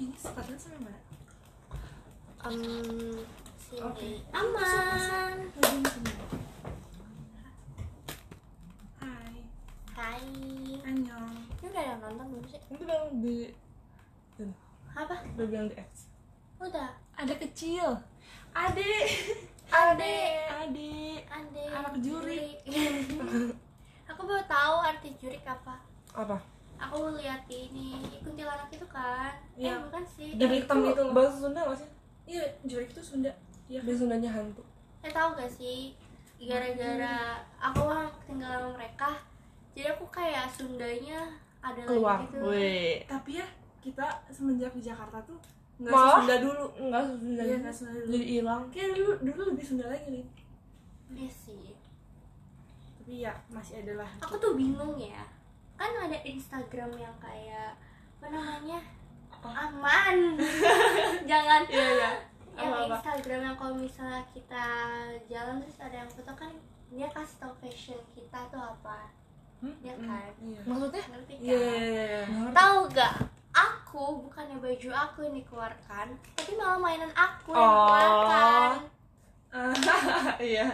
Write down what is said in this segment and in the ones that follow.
ini sepatunya sampai mana? Um, sini. Oke. aman. Hai. Hai. Annyeong ini udah yang nonton belum sih? Itu bilang di apa? Udah bilang di X. udah. Ada kecil. Adik ade. Adik ade. Anak juri. aku baru tahu arti jurik apa. Apa? Aku lihat ini kuntilanak itu kan eh Iya. bukan sih Dari hitam itu itu bahasa Sunda nggak sih? iya jurik itu Sunda iya Bahasa Sundanya hantu. eh tahu gak sih gara-gara aku kan tinggal sama mereka jadi aku kayak Sundanya ada Keluar. lagi gitu Wih. tapi ya kita semenjak di Jakarta tuh nggak Malah? Sunda dulu Enggak Sunda. iya nggak Sunda dulu Jadi hilang. kayak dulu dulu lebih Sunda lagi nih Iya sih tapi ya masih ada lah aku tuh bingung ya kan ada Instagram yang kayak apa namanya? Aman jangan. Iya iya. Yang Apa-apa? Instagram yang kalau misalnya kita jalan terus ada yang foto kan dia kasih tau fashion kita tuh apa. Hmm? ya kan? Iya. Maksudnya? ngerti kan? iya iya iya. Tahu gak? Aku bukannya baju aku yang dikeluarkan tapi malah mainan aku yang Oh. dikeluarkan. Iya.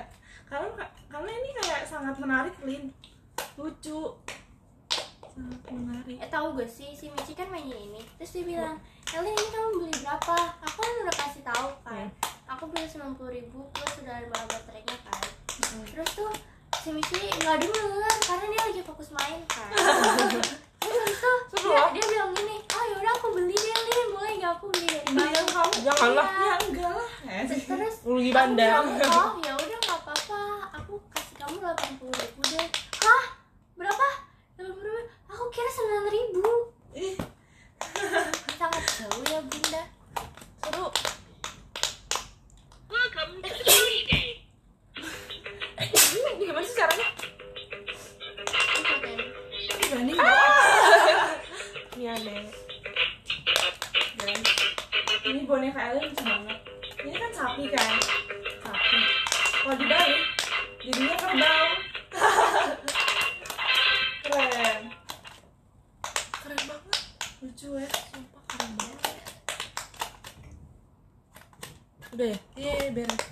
Karena karena ini kayak sangat menarik Lin. Lucu menarik eh tahu gak sih si Michi kan mainnya ini. Terus dia bilang Elin ini kamu beli berapa? Aku kan udah kasih tahu kan. Aku beli sembilan puluh ribu plus sudah ada baterainya kan. Terus tuh si Michi nggak denger karena dia lagi fokus main kan. Terus Seru dia, dia bilang gini oh yaudah aku beli deh Lin boleh gak aku beli dari beli kamu? Janganlah. Iya. ya enggak lah. Eh, terus Rugi bandar. oh ya udah nggak apa-apa. Aku kasih kamu delapan puluh ribu deh. Hah? Berapa? Delapan puluh ribu aku kira sembilan ribu sangat jauh ya bunda Seru. Ini gimana sih caranya? berani Ini aneh. Dan ini boneka Ellen lucu banget. Ini kan sapi kan? Sapi. Kalau dibalik, jadinya kerbau. Keren. Keren banget. Lucu ya. Sumpah keren banget. Udah ya? Iya, beres.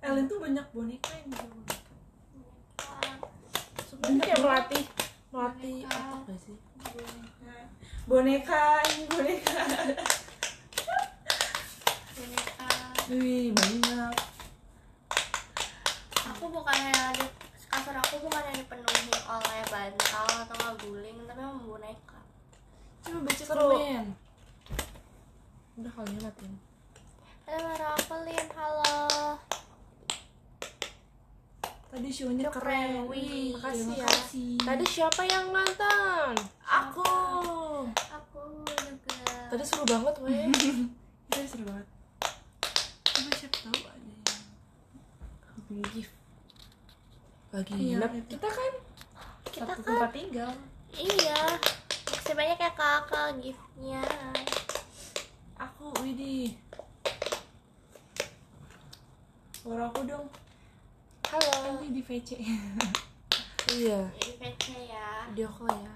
Ellen tuh banyak boneka yang bisa boneka. Ini kayak melatih melatih Boneka. otak gak sih? Boneka. Boneka, ini boneka. boneka Wih, banyak. aku bukannya ada kasur aku bukannya dipenuhi oleh bantal atau nggak guling tapi emang boneka Coba baca Seru. komen. Udah kali ya matiin. ada marah apa Lin halo Tadi show-nya Keren, keren. wih, makasih terima ya. kasih. Tadi siapa yang nonton? Aku. aku juga Tadi seru banget weh. Itu seru banget. Coba siapa tahu ada yang Bikin gift. Lagi Iya, nginep. itu. Kita kan kita satu kan tempat tinggal. iya masih banyak ya kakak giftnya Aku, Widi. Suara aku dong. Halo. Ini di VC. Iya. jadi petnya ya Video call ya.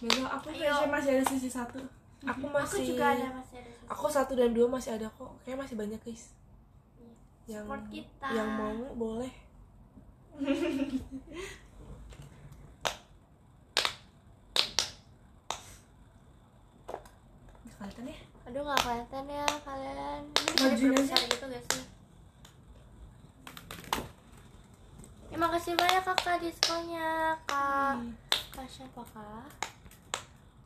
Besok aku Ayo. VC masih ada sisi satu. Aku aku masih juga ada masih ada. Aku satu dan dua masih ada kok. Kayak masih banyak guys. Yang Support kita. yang mau boleh. Nggak kelihatan ya? aduh nggak kelihatan ya kalian ini aja. gitu gak sih ya makasih banyak kakak diskonnya kak Hmm. kak siapa kak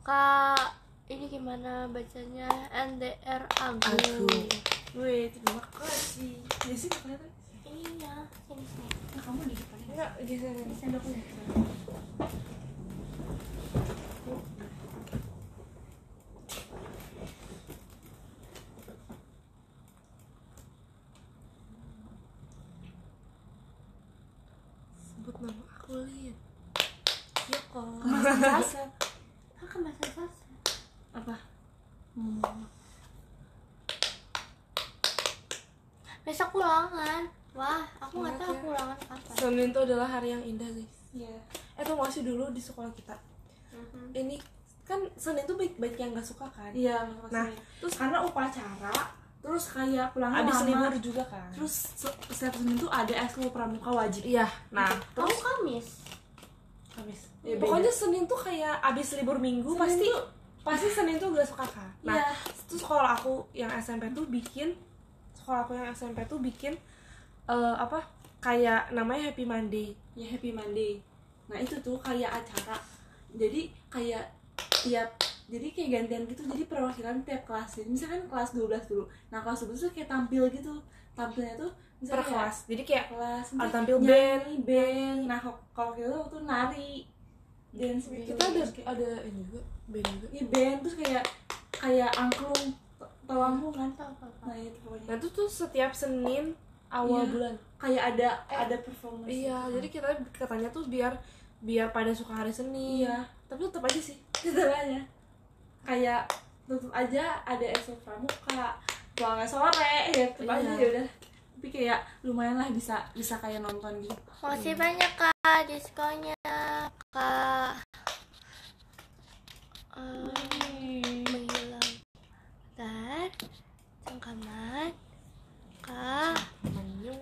kak ini gimana bacanya NDR Agung, Agung. Wih, terima kasih. Ya sih nggak kelihatan. iya sini sini Nah, kamu di depan. Enggak, geser. Sendoknya. Sebut nama aku lihat. Ya kok. Kemasan sasa. kak kemasan sasa Apa? Hmm. besok ulangan wah aku nggak tahu Semangat aku ulangan kapan Senin itu adalah hari yang indah guys. Iya. Eh masih dulu di sekolah kita. Mhm. Ini kan Senin tuh baik baik yang nggak suka kan iya masuk Nah, terus karena upacara terus kayak pulang abis lama libur juga kan terus se- setiap Senin tuh ada ekskul pramuka wajib iya nah terus kamis Kamis. Ya, pokoknya Senin tuh kayak abis libur minggu Senin pasti tuh- pasti Senin tuh gak suka kan nah Iya. terus sekolah aku yang SMP tuh bikin sekolah aku yang SMP tuh bikin eh, apa kayak namanya Happy Monday. Ya Happy Monday. Nah itu tuh kayak acara. Jadi kayak tiap jadi kayak gantian gitu. Jadi perwakilan tiap kelas. Jadi misalkan kelas 12 dulu. Nah kelas 12 tuh kayak tampil gitu. Tampilnya tuh per kelas. Jadi kayak kelas ada nanti tampil nyanyi, band nah kalau- kita tuh nari. Dance gitu. kita ada ada ini juga band juga. Ya band. Terus kayak kayak angklung. Tau angklung kan nah itu pokoknya. Nah itu tuh setiap Senin awal Iya. bulan kayak ada ada performance iya gitu. jadi kita katanya tuh biar biar pada suka hari Senin iya tapi tetap aja sih tetap aja kayak tetap aja ada esok pramuka pulang sore ya tetap aja Iya. ya udah tapi kayak lumayan lah bisa bisa kayak nonton gitu Makasih banyak kak diskonnya kak. Eh, menghilang. Bentar. Cengkaman. Kak. Menyung.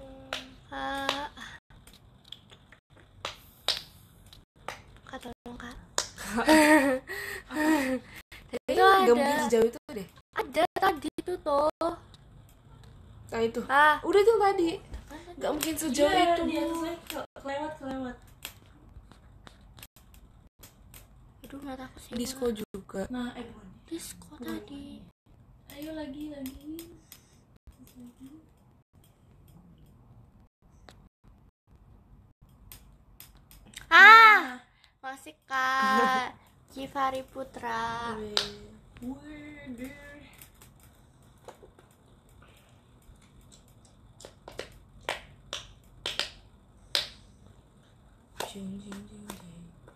Kak. Kak tolong kak. Tadi tuh Nggak ada. mungkin sejauh itu deh Ada tadi tuh tuh. nah itu Ah. udah itu tadi nggak mungkin sejauh Iya, itu di Bu. atasnya ke- kelewat kelewat Aduh nggak takut sih. disco juga nah eh bukan Disco tadi. ayo lagi lagi Ah. Masih kak. Civari Putra.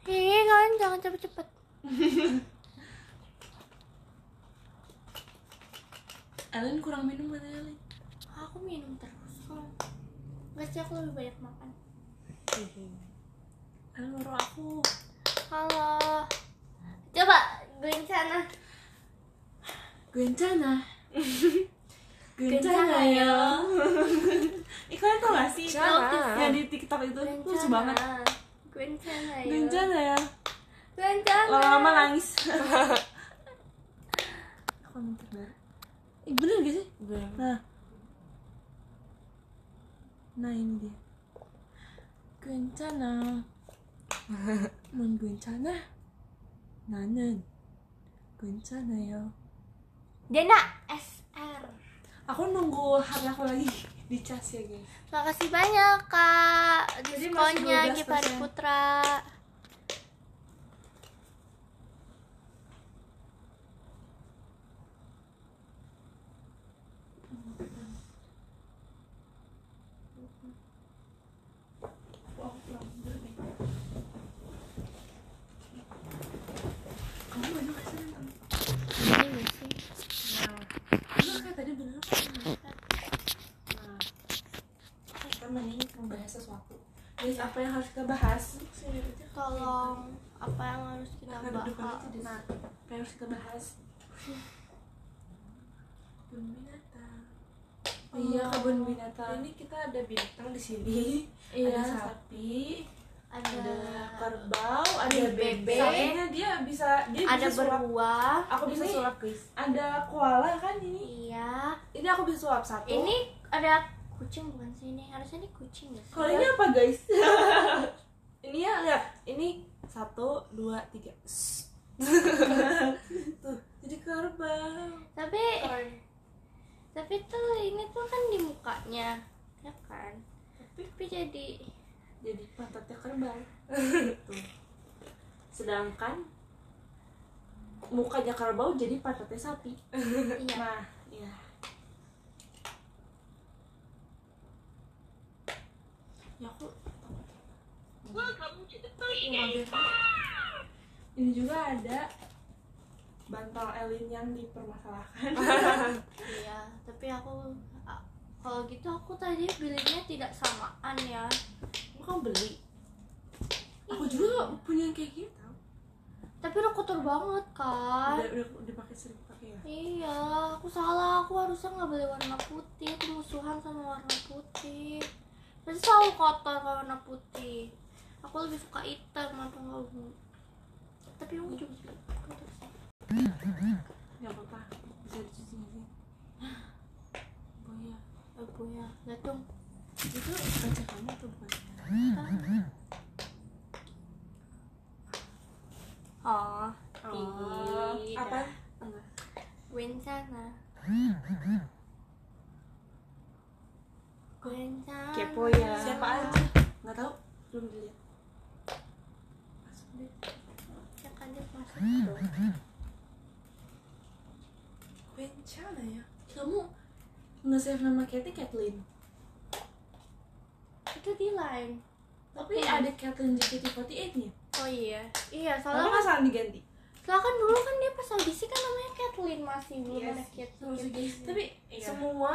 Hei kan jangan cepet-cepet. Ellen kurang minum katanya Ellen Aku minum terus kok. Nggak sih aku lebih banyak makan. Ellen baru aku Halo. Coba. Gencana Gencana Gencana ya Ih kalian tau gak sih. Yang di tiktok itu lucu banget Gue sana ya. Gencana ya Gencana. Lama-lama nangis Komentar baru Ih bener gak sih? Bener. Nah Nah ini dia Gencana 넌 괜찮아? 나는 괜찮아요 Dena SR. Aku nunggu hari aku lagi di cas ya guys Makasih banyak kak Jadi masih diskonnya 12%. Gipari Putra. Harus kita bahas? Sini aja. Tolong apa yang harus kita Nah, bahas? Nah, apa yang harus kita bahas? Kebun binatang. Oh, iya, kebun binatang. ini kita ada bintang di sini Iya, ada sapi, Ada ada kerbau, ada bebek. bebek. sapinya dia bisa dia ada bisa sulap beruang. aku bisa Ini- sulap guys Ada koala kan ini? Iya. ini aku bisa sulap satu Ini ada kucing bukan sih ini? Harusnya ini kucing ya. Kalau ini apa guys? ini ya lihat ini satu dua tiga tuh jadi kerbau Tapi tapi tuh ini tuh kan di mukanya, ya kan? Tapi jadi Jadi pantatnya kerbau. Tuh. Sedangkan mukanya kerbau jadi pantatnya sapi. iya. Nah, iya. Ya aku ini juga ada bantal Elin yang dipermasalahkan. Iya, tapi aku kalau gitu aku tadi belinya tidak samaan ya. Kamu beli? Aku juga punya yang kayak gitu. tapi udah kotor banget kan udah udah dipakai sering pakai ya? Iya aku salah. Aku harusnya nggak boleh warna putih. Aku musuhan sama warna putih Pasti selalu kotor kalau warna putih. Aku lebih suka hitam atau kamu tapi aku juga nggak apa-apa. Bisa dicuci nanti Boya aku ya lihat dong. Itu kaca kamu atau bukan oh Oh, apa? Bencana kepo ya. Siapa aja? nggak tahu. Belum dilihat. Masuk deh. Ya kan dia masuk bencana ya. Kamu nge-save nama Katy Kathleen? Itu di line tapi ada Kathleen JKT48 nya? Oh iya. Iya soalnya kan salah diganti. Soalnya kan dulu kan dia pas audisi kan namanya Kathleen masih belum Yes. ada Terus gitu. tapi iya. semua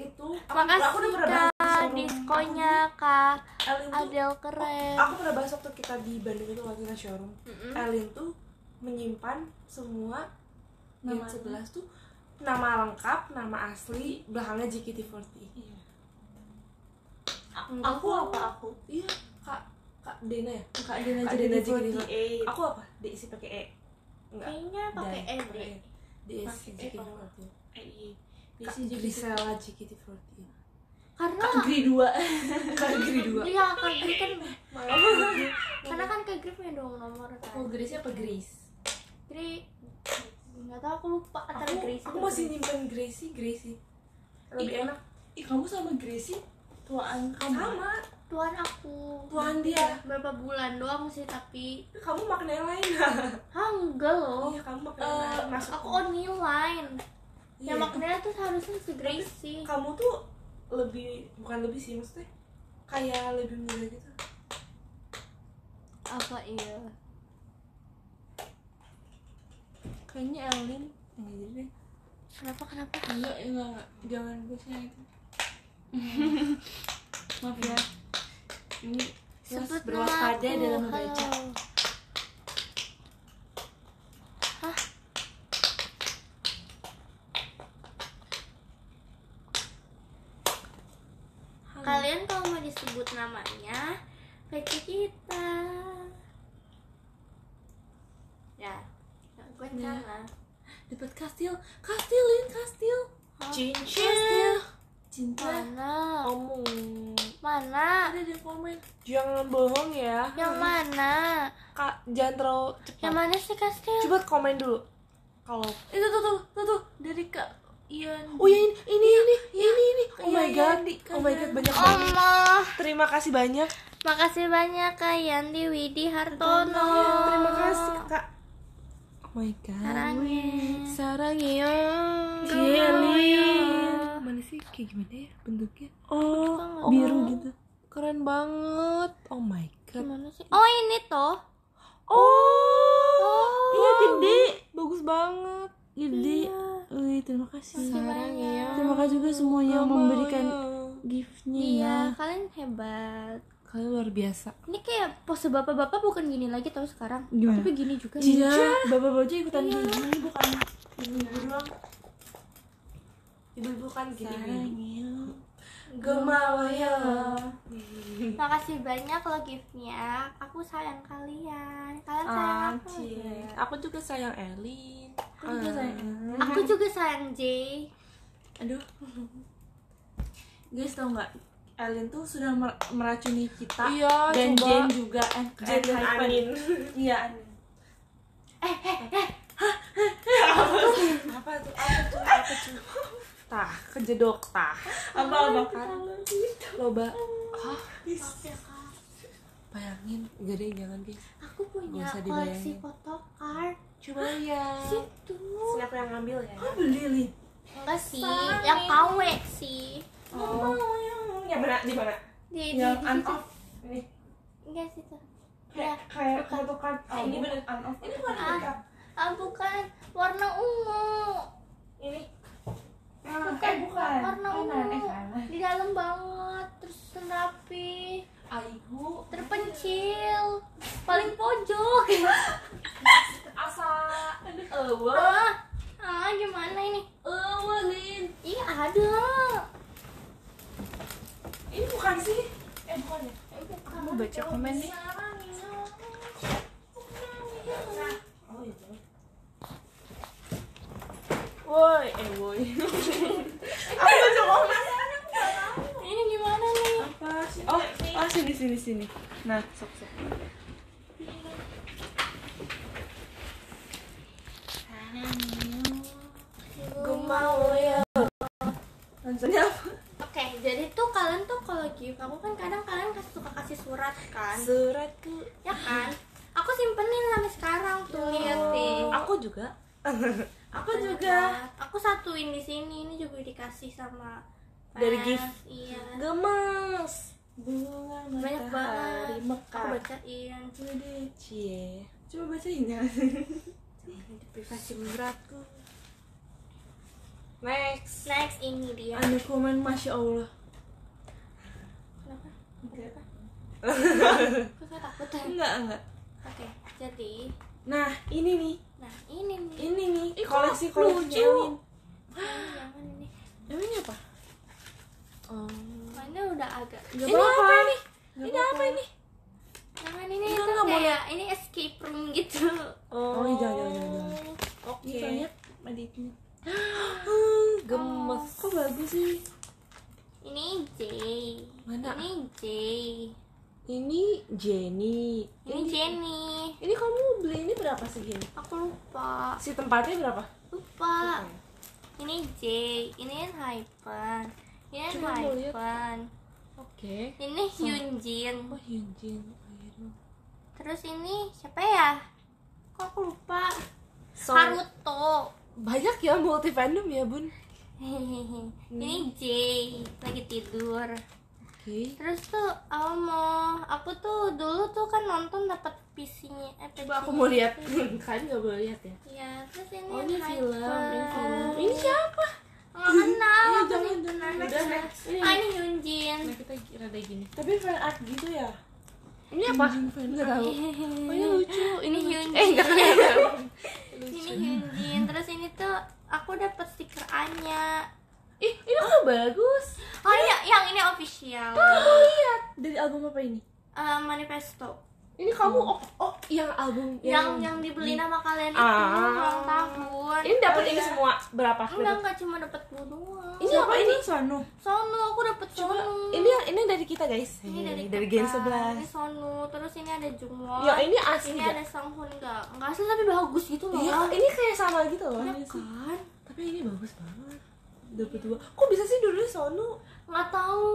itu aku, Makasih aku udah pernah bahas diskonya kak. Elin tuh Adel keren. aku pernah bahas waktu kita di Bandung itu waktu kita showroom. Mm-mm. Elin tuh menyimpan semua Nama- nama 11 tuh nama lengkap, nama asli, belakangnya JKT48 Iya. Enggak aku apa aku? iya kak kak Dena ya? Kak Dina Kak Dina JKT48 aku apa? Diisi pakai E. Enggak. Kayaknya pakai E deh. E. diisi Pakai E, JKT48 Eh. Kak Biasanya JKT48 Grisela JKT48 Karena Kak Gri 2 Kak Gri 2 Iya kak Gri kan Karena kan kak Gri punya dua nomor kan. Aku Grace apa Grace? Gri nggak tahu aku lupa. Antara aku, Gracie aku masih Grace. nyimpen Gracie Gracie. Lebih Ih, enak. Ih kamu sama Gracie? Tuaan kamu sama. Tuan aku. Tuan dia. berapa bulan doang sih tapi. Kamu makna yang lain. Ah enggak loh. Iya kamu makna yang Eh, lain masuk aku only Iya. yang maknanya tuh harusnya si Gracie kamu tuh lebih bukan lebih sih maksudnya kayak lebih muda gitu. Apa iya? Kayaknya Elin. Enggak jadi deh. Kenapa kenapa? Enggak, enggak, Jangan bosnya itu. Maaf ya. Ini nama berwaspada dalam membaca Halo. kalian kalau mau disebut namanya PC kita ya gue Ya. salah Dapat kastil Kastilin, kastil. Cincin. Cinta mana? Omong. Mana? Ada di komen. Jangan bohong ya. Yang mana? Kak jangan terlalu cepat. Yang mana sih Kastil? Coba komen dulu. Kalau Itu tuh, tuh, tuh, tuh Dari Kak Ian oh ya ini ini ini ini ini. Oh Iya, my iya, god. Di- oh my god banyak banget. Allah terima kasih banyak. Makasih banyak Kak Yandi Widi Hartono. Terima kasih kak my god Sarangnya sarangnya Gelin. mana sih? Kayak gimana ya bentuknya? Oh, biru gitu. Keren banget. Oh my god. Gimana sih? Oh ini toh. Oh, Iya gede. Bagus banget. Gede. Wih, terima kasih. Banyak. Terima kasih juga semua yang memberikan giftnya ya. iya kalian hebat kalian luar biasa. Ini kayak pose bapak-bapak bukan gini lagi tau sekarang. Gimana? tapi gini juga. Iya, bapak-bapak aja ikutan gini. Bukan ibu-ibu doang. Ibu-ibu kan gini Sarangnya Gemawaya makasih banyak lo giftnya. Aku sayang kalian. Kalian sayang Ah, aku. Cie. Aku juga sayang Elin. Aku juga sayang aku juga sayang Jay. Aduh. Guys tau gak Ellen tuh sudah mer- meracuni kita Iya, Dan coba. Jane juga eh, Jane dan. Anin. Iya Anin Apa tuh? Apa tuh? Apa tuh? Tah, kejedok tah Apa-apa kan Loba Hah? Ya. Bayangin deh, jangan guys aku punya koleksi dibayangin. photocard Coba lihat situ Sini aku yang ngambil ya Kok beli Lin? enggak sih yang KW sih Oh Yang mana? Di mana? di Yang di on off. Ini. Enggak situ. Kayak kayak photocard Oh, ini bener on off. Ini bukan Ah. ah bukan. Warna ungu. Ini. Bukan bukan. warna ungu. Eh, di dalam banget terus rapi Aigu terpencil paling pojok ada ini bukan sih eh bukan ya Kamu baca komen nih. woi eh woi. Aku baca komen ini gimana nih? Apa sih? Oh ah sini sini sini. Nah sok sok gue mau ya Lanjutnya apa? Oke, jadi tuh kalian tuh kalau gift aku kan kadang kalian kasih suka kasih surat kan, Suratku ya kan? Aku simpenin sampai sekarang tuh liatin. Aku juga Aku Banyak juga banget. Aku satuin di sini. Ini juga dikasih sama Dari gift. Iya. Gemas Bunga Banyak banget. mekar Aku bacain. Udah, cie coba bacain ya privasi Suratku Next Next ini dia. ada komen masya allah Kenapa? Enggak. Kok saya takut ya? Enggak, enggak Oke, jadi nah ini nih nah ini nih. ini nih koleksi koleksi Ini jangan ini. Emang ini apa? Oh Mainnya udah agak. Ini apa ini? Ini apa ini? Jangan ini Enggak, tuh enggak, mau kayak ini escape room gitu. Oh, iya, jangan, jangan, jangan. Oke ini soalnya adiknya Gemes kok bagus sih Ini J. Mana? Ini J. Ini Jenny Ini Jenny. Ini kamu beli ini berapa sih Gini? Aku lupa. Si tempatnya berapa? Lupa. Ini J. Ini Hypen. Ini lihat. Hypen. Oke Ini Hyunjin. Oh Hyunjin. Terus ini siapa ya? Kok aku lupa? So, Haruto. Banyak ya multi fandom ya bun ini J lagi tidur. Oke Terus tuh aku mau aku tuh dulu tuh kan nonton dapat PC-nya eh, Coba aku mau lihat Kalian gak boleh lihat ya Iya, terus ini Oh ini Hyper. film Ini film Ini siapa? Nggak kenal. Iya, aku jangan, jangan. Udah, next, next. Ah, ini Hyunjin. Nah kita rada gini tapi fan art gitu ya Ini apa? Gak tahu Oh ini lucu Ini. Hyunjin. Eh gak kelihatan ini Hyunjin. Terus ini tuh aku dapat stiker A-nya. Ih ini kok bagus Oh iya, yang ini official. Aku lihat dari album apa ini Eh, manifesto. Ini kamu oh, oh yang album Yang yang dibeli nama kalian itu Ah. ulang tahun. Ini dapat ini semua berapa? Enggak, enggak cuma dapat doang. Ini siapa apa ini ini? Sono Sono, aku dapat Sono. Ini yang ini dari kita guys. ini dari dari. Gen Ini 11. Sono, terus ini ada Jungwon. Ya ini asli ini gak? ada Sanghun enggak? Enggak asli tapi bagus gitu loh. Iya, ini kayak sama gitu loh. Ini sih. kan? Tapi ini bagus banget. Dapat dua. Kok bisa sih dulu Sono? Nggak tahu.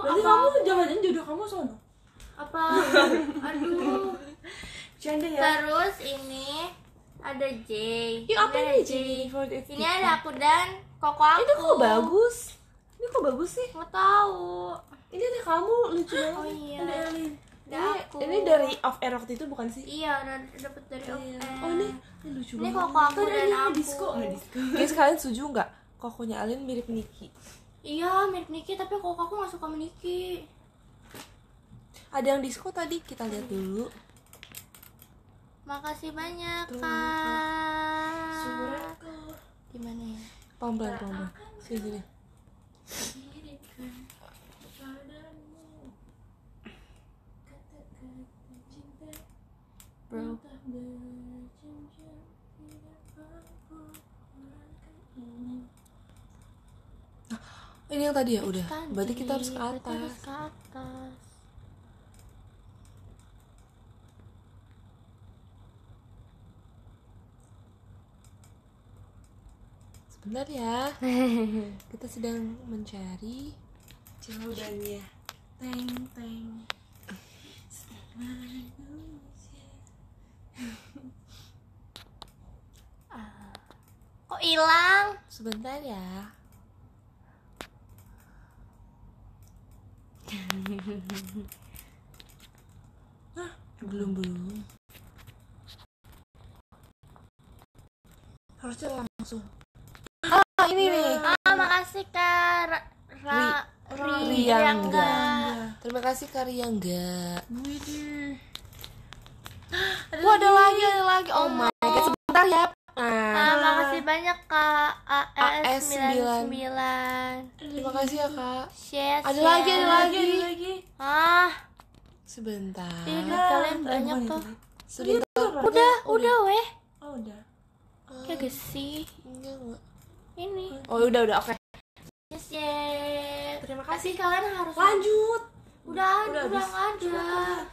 berarti kamu jangan-jangan jodoh kamu Sono apa? Aduh. canda ya Terus ini ada J. Yuk apa ada ini J48? Ini ada aku dan koko aku. Ini kok bagus? Ini kok bagus sih? Nggak tahu. Ini ada kamu lucu banget. Oh iya. ada Elin Ini, aku. ini dari off air waktu itu bukan sih? Iya, dapet dari Iya. OPM. Oh ini, ini lucu Ini banget. koko aku kan dan ini aku. disco nggak disco Guys kalian setuju nggak? Kokonya Alin mirip Niki. Iya, mirip Niki tapi kok aku gak suka Niki. Ada yang disco tadi kita lihat dulu. Makasih banyak, Tuh, Kak. Gimana ya? Pelan. pelan. Sini sini. Bro. Ini yang tadi ya udah. Tadi, Berarti kita harus ke berarti harus atas. ke atas. Sebentar ya. Kita sedang mencari jawabannya teng teng Kok hilang? sebentar ya. Belum belum. Harusnya langsung. Ah, ini nih. Ah, makasih Kak. Ra, Ri, Riyangga. Riyangga. Terima kasih Karya enggak. Widih Wah, ada lagi, ada lagi. Oh my god, sebentar ya. Ah, makasih banyak kak AS99. AS99 Terima kasih ya kak. Share Ada lagi, ada lagi, ada lagi. Ah, Sebentar. ini kalian banyak tuh. Sebentar. Udah, udah weh Oh udah. Kayak gak sih Enggak, enggak. Ini Oh udah udah oke. Yes, yes. Terima Tapi kalian harus Lanjut. Udah, Udah udah, ada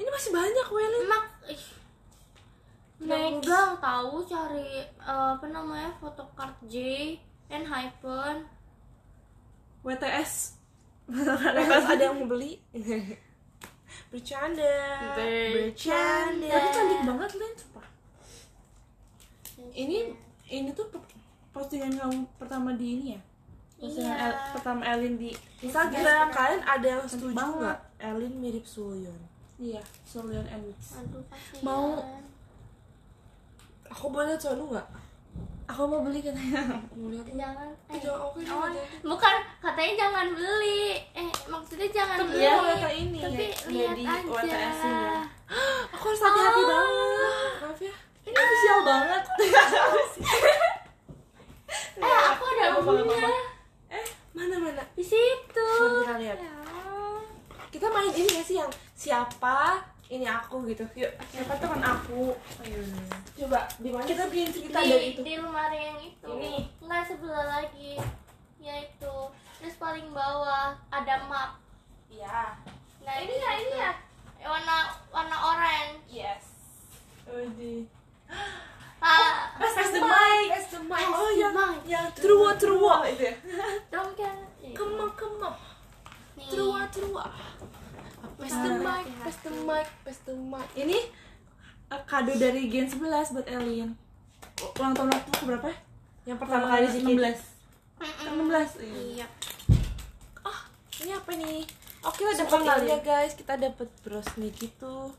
Ini masih banyak Welin. Mak, ih. Next. Udah tahu cari eh, apa namanya photocard J and hyphen WTS. Rekas ada yang mau beli. Bercanda. Bercanda. Tapi cantik banget Lin, sumpah. Ini ini tuh postingan kamu pertama di ini ya? Postingan Iya. El- pertama Elin di Instagram kalian ada yang setuju banget. nggak? Elin mirip Suyon. Iya. Aduh kasihan. Mau- Aku boleh lihat Sonu nggak? Aku mau beli katanya. Mau lihat? jangan eh, Jangan, oke, oh, jangan, jangan. bukan katanya jangan beli eh maksudnya jangan Tapi beli ya, lihat ini, tapi ya, lihat di aja ya. Aku harus hati-hati Oh. banget. Maaf ya. Ini official banget. eh aku ada punya? Eh, mana mana? di situ kita lihat. Ya. Kita main ini nggak sih yang siapa? Ini aku gitu. Yuk, Siapa teman aku? coba di mana? Kita bikin cerita di, dari itu. di lemari yang itu Ini. nggak sebelah lagi ya itu terus paling bawah ada map Iya. nah ini ya ini ya warna warna orange Yes. Odi. ah Pass the mic. Pass the mic. Pass Oh the ya. mic. Ya, trua trua. itu ya. dong kan Kema kema. Nih. Trua trua. Pass the mic, pass the mic, pass the mic. Ini eh, kado dari Gen 11 buat Elin. Ulang tahun aku berapa? Yang pertama kali sih 16. Mm-mm. 16. iya Ah, ini apa nih? Oh, kita Suka dapat kali. ini ya guys. Kita dapat bros nih gitu.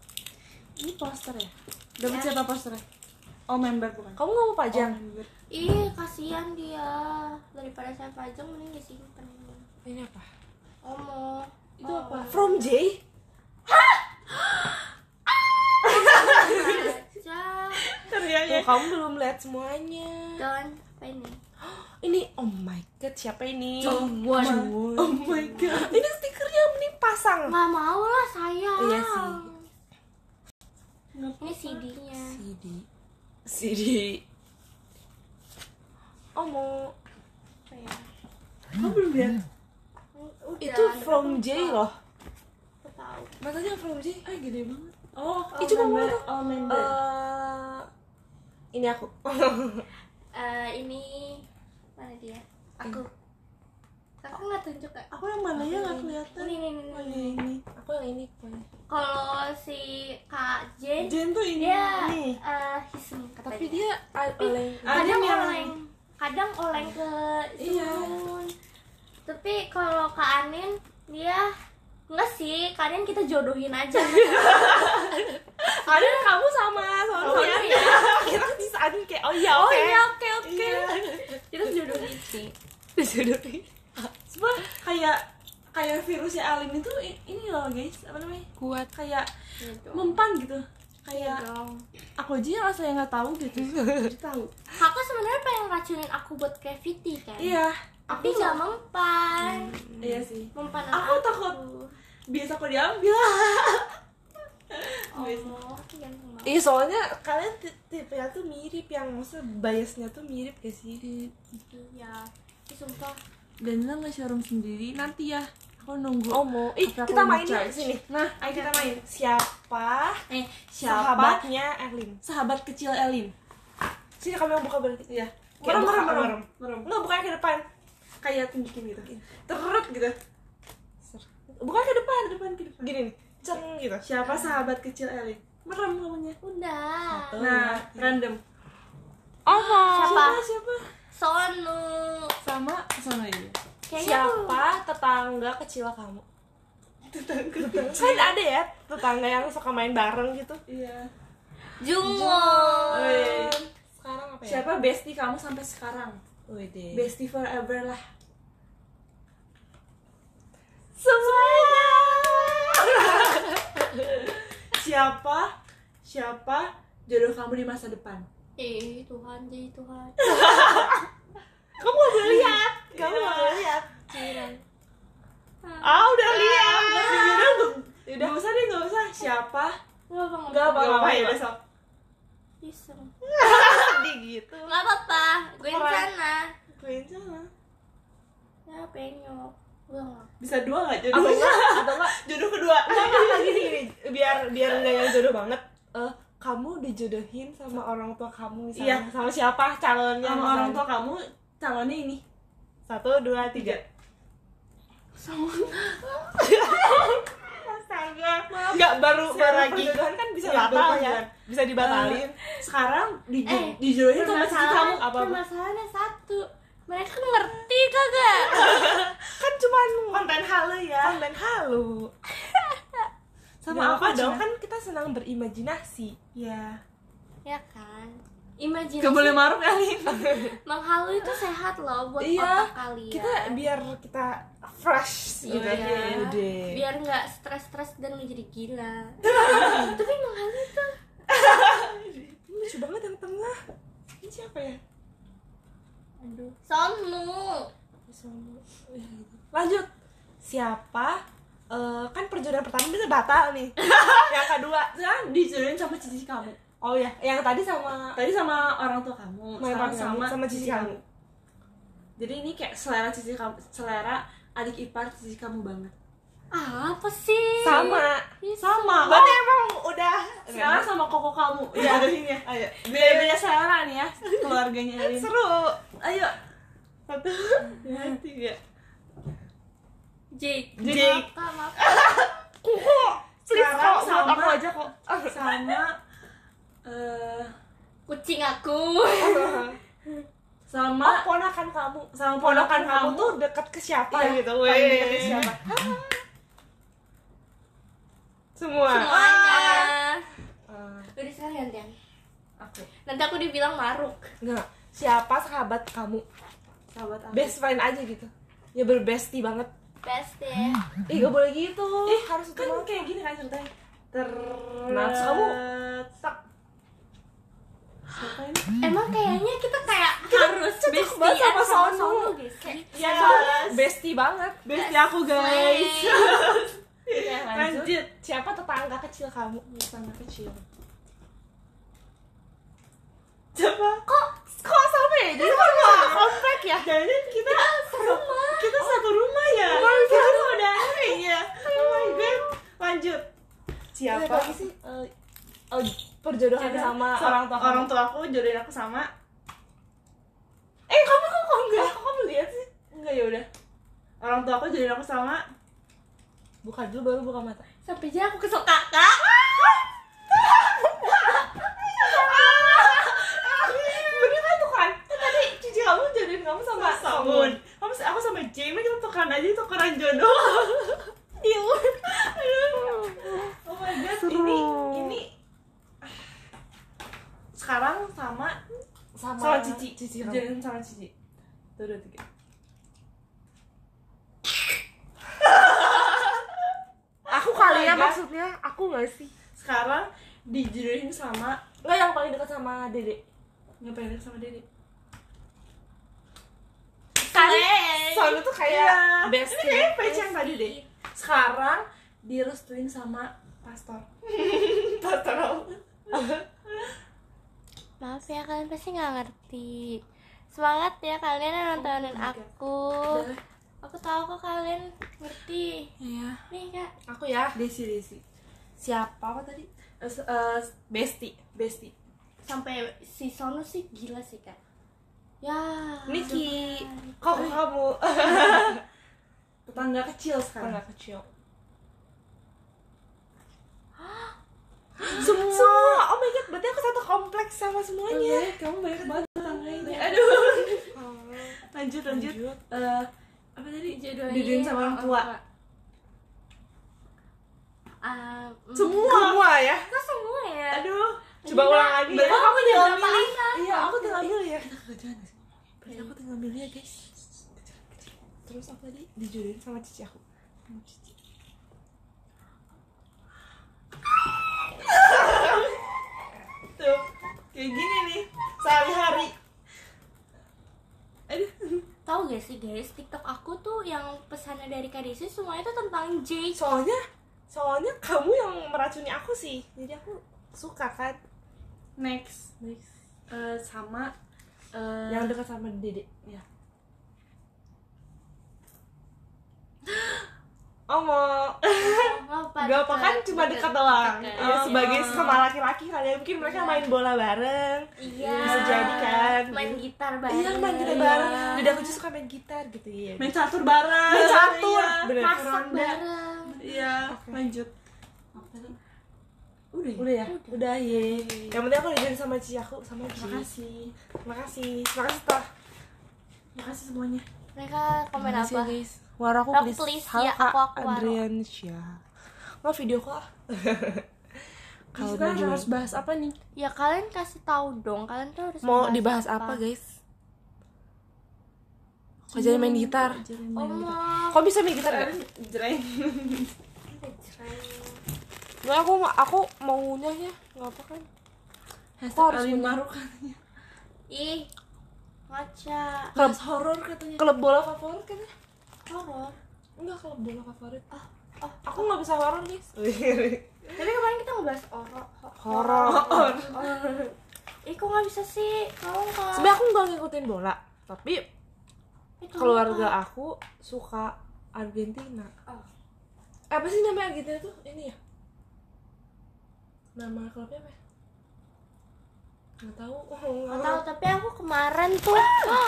Ini poster ya? Dapat Ya. siapa posternya? Oh, member bukan? Kamu nggak mau pajang? Oh, ih kasihan dia daripada saya pajang mending disimpan Ini apa? omo Itu apa? From J? aja Tuh, kamu belum lihat semuanya. dan apa ini Ini, oh my god, siapa ini? Cuan. Oh my god. Ini stikernya mending pasang. nggak mau lah saya Iya sih. ini CD-nya CD. CD. Oh mau apa ya Kamu belum lihat? Udah, itu from J loh. tahu Matanya from J. Ah, gede banget. Oh, Ih, coba member. mana? Oh, member. Eh, ini aku. Eh, ini mana dia aku aku nggak tunjuk kak Aku yang mana ya nggak kelihatan. ini ini ini, Oh, ini. ini. aku yang ini. pokoknya. kalau si kak Jen Jen tuh ini. dia Nih. eh hisem katanya Tapi dia oleng. Ada kadang yang- oleng kadang oleng ke Iya. Sun. tapi kalau kak Anin dia enggak sih kadang kita jodohin aja Ada kamu sama sama Oh, ya. iya. Kita bisa kayak oh iya oke. oke oke Iya. kita jodohin sih Disuduhin. Coba kayak kayak virusnya Alin itu ini loh guys, apa namanya? Kuat. Kayak Iya dong. mempan gitu. Iya Kayak dong. aku aja yang asli nggak tahu gitu. Tahu. kakak sebenarnya pengen racunin aku buat gravity kan Iya. tapi nggak mempan Iya sih. mempan Aku takut. Biasa aku diambil. oh, aku ganteng banget. Iya soalnya kalian ti- tipenya tuh mirip yang maksudnya biasnya tuh mirip gak sih? iya Ih, sumpah Dan nggak showroom sendiri nanti ya. Aku nunggu. Oh mau, ih kita main charge. sini. Nah, ayo kita main. Siapa eh siapa sahabatnya Erlin? sahabat kecil Elin? Sini kami yang buka berarti. Iya. Merem, merem, merem. merem. Enggak, bukanya ke depan. Kayak tunjukin gitu. Terus gitu. Bukan ke depan. Ke depan ke depan. Gini nih, ceng gitu. Siapa sahabat kecil Elin? Merem namanya. udah Satu. Nah, random. Oh, siapa Siapa? Sonu Sama sama ini. kayaknya tuh Siapa tetangga kecil kamu? Kan ada ya tetangga yang suka main bareng gitu. Iya. Jungwon. Sekarang apa ya? Siapa bestie kamu sampai sekarang? Wede. Bestie forever lah. Semuanya. Siapa? Siapa jodoh kamu di masa depan? eh Tuhan jadi Tuhan. Kamu gak boleh lihat. Kamu gak boleh lihat. Ciran ah udah lihat. Yaudah, udah nggak usah deh nggak usah. Siapa? Nggak apa Nggak apa. Nggak apa ya besok. Iseng sedih gitu. Nggak apa-apa. Gue di Keren. sana. Gue sana. Ya penyok. Udah nggak bisa dua nggak atau jodohnya enggak? Atau enggak? Jodoh kedua. Enggak, enggak, gini, gini. biar biar enggak yang jodoh banget. Eh kamu dijodohin sama orang tua kamu misalnya? Iya. sama siapa? Calonnya sama misalnya. orang tua kamu calonnya ini. Satu dua tiga. Astaga. Enggak baru baru lagi. kan bisa Iya, batal ya. bisa dibatalin. Sekarang di Eh, dijodohin sama kamu. apa-apa. permasalahannya satu mereka ngerti kagak? Kan cuman konten halu ya. konten halu. Sama Nggak apa apa, dong? Kan kita senang berimajinasi. Ya. Ya kan? Imajinasi gak boleh maruk kali. Menghalu itu sehat loh buat Iya, otak kalian. kita biar kita fresh gitu. Iya. Udah. biar nggak stres-stres dan menjadi gila. Tapi menghalu itu lucu banget yang tengah. Ini siapa ya aduh. Sonu. Lanjut. Siapa Eh, kan perjodohan pertama bisa batal nih. Yang kedua. Sekarang dijodohin sama cici kamu. Oh ya yang tadi sama tadi sama orang tua kamu Sama sekarang kamu, sama sama cici kamu. jadi ini kayak selera cici kamu selera adik ipar cici kamu banget apa sih? Sama. Ih, sama. berarti oh, emang udah sekarang sama koko kamu. Iya. jodohinnya ayo beda beda selera nih ya keluarganya Elin. Seru. Ayo. Satu. Dua tiga. Jake. Jake. Maaf, maaf. sekarang Sekarang sama sama- aku aja kok. sama eh kucing aku. oh sama ponakan kamu. sama ponakan kamu tuh dekat ke siapa Iya, gitu weh. dekat ke siapa? Semua. Semuanya Ah, udah sekarang gantian aku nanti aku dibilang maruk. Enggak. Siapa sahabat kamu? Sahabat aku. Best friend aja gitu. Ya berbestie banget. Best ya. Ih gak boleh gitu. Ih harus kan banget. kayak gini kan ceritanya? Ter Nah, terus kamu tak siapa ini? Emang kayaknya kita kayak harus cocok banget sama sama Sonu. Sonu guys ya bestie banget. Bestie aku guys ya, lanjut. siapa tetangga kecil kamu? Sama kecil. Siapa? Kok kok sama ya? Jadi kan satu komplek ya? Jadi kita serumah kita satu rumah ya? Oh my kita saudara ya oh my god. Lanjut. Siapa? Siapa? sih? Eh, oh, perjodohan sama So- orang tua orang tua aku jodohin aku sama. Eh kamu kok kok enggak kok kamu lihat sih? Enggak ya udah. Orang tua aku jodohin aku sama buka dulu baru buka mata. Sampai aja aku kesel kakak. Beneran tuh kan? Kan tadi cici kamu jodohin kamu sama Samun. Kamu aku sama Jamie kita tukeran aja tukeran jodoh. Iya. oh my god ini ini sekarang sama sama, sama Cici. Cici jodohin sama. Cici. Tuh dua tiga aku kali ya maksudnya aku nggak sih? Sekarang dijodohin sama lo yang paling dekat sama dede. Ngapain sama Dede. Kan soalnya tuh kayak Iya. best ini kayak page yang tadi deh. Sekarang direstuin sama pastor. Pastor maaf ya kalian pasti nggak ngerti. Semangat ya kalian yang nontonin Oh God. Aku tahu kok kalian ngerti. Iya. Nih kak. Aku ya. Desi Desi. Siapa apa tadi? Eh, s- eh, bestie Besti. Sampai si Sono sih gila sih kak. Ya Niki kok kamu? Tetangga kecil sekarang. Nggak kecil. Semua. Oh my god berarti aku satu kompleks sama semuanya. Oke, kamu banyak banget tetangganya. Aduh. Oh, Lanjut, lanjut. lanjut. Eh, apa tadi? Dijodohin Dijodohin sama orang tua. Ah, mm, Semua. semua ya? Kok semua ya. Aduh. coba ulang lagi. Ya kamu tinggal milih. iya aku tinggal milih ya. Kita kerjaan berarti aku tinggal milih ya guys. Terus apa tadi? Dijodohin sama cici aku. Sama cici Tuh. kayak gini nih sehari-hari. Aduh Tahu gak sih guys, TikTok aku tuh yang pesannya dari Kadesi semuanya tuh tentang J. soalnya soalnya kamu yang meracuni aku sih. Jadi aku suka kan. Next. Next. Eh, sama eh, yang dekat sama dede ya oh mau Apa? gak apa kan cuma dekat doang Dekat. ya, Oh. sebagai sama laki-laki kali ya mungkin mereka Iya. main bola bareng Iya. bisa jadi kan Main gitar bareng. iya main gitar bareng dede aku juga suka main gitar gitu ya main catur bareng Main catur. Iya. Bener. Masak Ronda. bareng. iya Oke. lanjut udah ya? udah ya udah ye yang penting aku dijalan sama Ci aku sama Ci makasih terima kasih terima kasih toh makasih semuanya Mereka komen apa? guys Wara aku Aku please, please, Halo, ya, aku- aku Waro. Adriansya nggak video kok ah. kalau sekarang udah harus bahas apa nih Ya kalian kasih tahu dong, kalian tuh harus mau dibahas apa, guys Ajarin main gitar Ajarin Oh, main gitar. mau. kok bisa main gitar gak? Jreng. Nggak, aku aku maunya ya nggak apa kan Hashtag harus Alin punya. Maru katanya Ih, ngaca. Kelas horor katanya klub bola favorit kan ya? Horor. enggak klub bola favorit Ah, ah, aku nggak bisa horor guys Tapi kemarin kita ngebahas horor. horor Horor. Ih, kok nggak bisa sih? Kamu kan. sebenarnya aku nggak ngikutin bola tapi Itu keluarga aku suka Argentina Oh. apa sih namanya Argentina tuh ini ya nama klubnya apa ya? nggak tahu oh, Nggak tahu, tapi aku kemarin tuh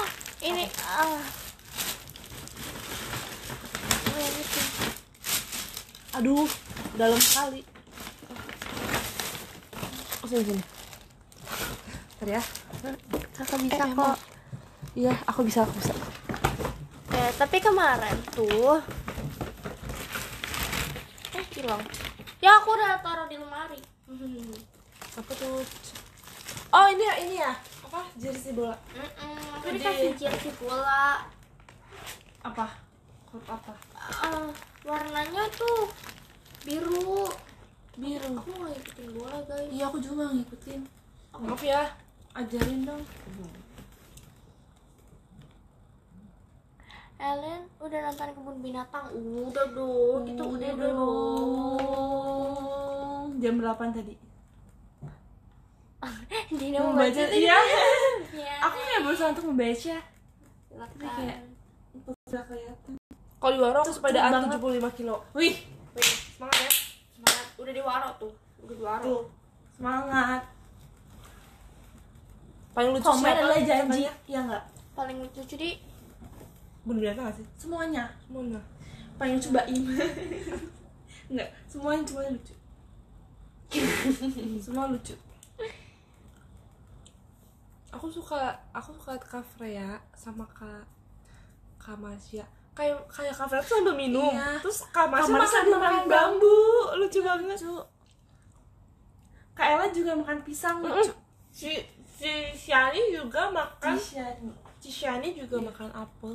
ini ah. Oh, yang itu. Aduh dalam sekali oh, sini sini Bentar ya Kakak bisa Eh, kok. iya aku bisa aku bisa Ya, tapi kemarin tuh eh hilang. Ya aku udah taruh di lemari. apa tuh oh ini ya ini ya apa jersey bola Mm-mm, aku Gede. dikasih jersey bola. Apa? Klub apa? Ah, warnanya tuh biru. Biru Aku nggak ngikutin bola guys. Iya aku juga nggak ngikutin maaf ya Ajarin dong Ellen udah nonton kebun binatang. Udah dong, itu udah dong. dong Jam 8 tadi Dina Mau mau baca baca tuh Iya Ya. Aku kayak berusaha untuk membaca Silakan. kayak Udah kelihatan kalau di Cepet sepedaan banget. 75 kilo Wih Wih, semangat ya semangat. Udah di waro tuh. Udah di waro. Tuh Semangat paling lucu Komen siapa? adalah janji? Iya nggak? Paling lucu jadi bener binatang gak sih Semuanya mana Paling lucu Baim Enggak Semuanya semuanya lucu Semua lucu aku suka aku suka Kak Freya sama Kak Kak Masya kayak kayak Kak Freya tuh sambil minum Iya. terus Kak Masya makan makan makan bambu lucu banget Lucu Kak Ella juga makan pisang Mm-mm. lucu si si Shani juga makan si Shani juga makan apel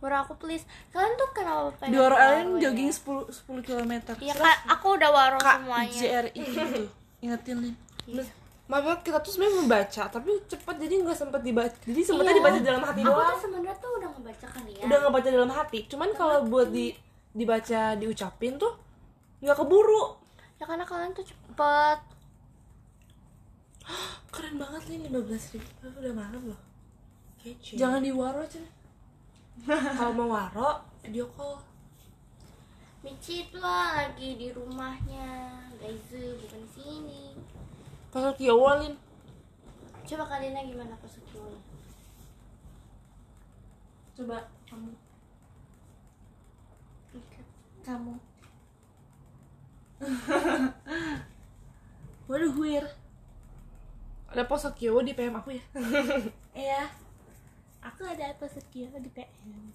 Waro aku please. Kalian tuh kenapa pengen Di ya? jogging 10 10 km. Iya kak, aku udah waro Kak semuanya. JRI gitu. Ingetin Lin. Iya. Mama kita tuh sebenarnya membaca tapi cepet jadi nggak sempet dibaca jadi sempetnya Iya. dibaca dalam hati Aku doang tuh sebenarnya tuh udah ngebaca kali ya. udah nggak baca dalam hati cuman kalau buat di dibaca diucapin tuh nggak keburu Ya karena kalian tuh cepet. keren banget nih 15 ribu udah malam loh kece Jangan di Waro Cen. kalau mau waro video call Michi itu lah lagi di rumahnya, guys, bukan sini. Pasal kiawalin Coba kalian gimana sekolah? Coba kamu. Kamu. Waduh, wir. ada Kyowo di PM aku ya Iya. Aku ada sekian di PM.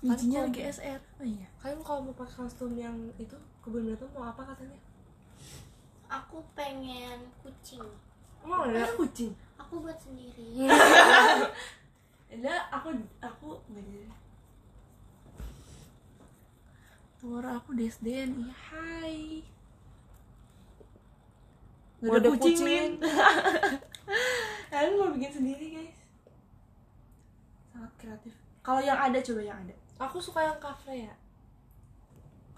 Bijinya lagi SR. Oh iya. kalian kalau mau pakai kostum yang itu kebun binatang mau apa katanya Aku pengen kucing. mau Ada ada kucing. Aku buat sendiri. Ada aku aku nggak jadi. aku DSDN iya hai Gak Mau ada kucing, kucing. Kalian mau bikin sendiri guys Sangat kreatif Kalau yang ada coba yang ada aku suka yang kafe ya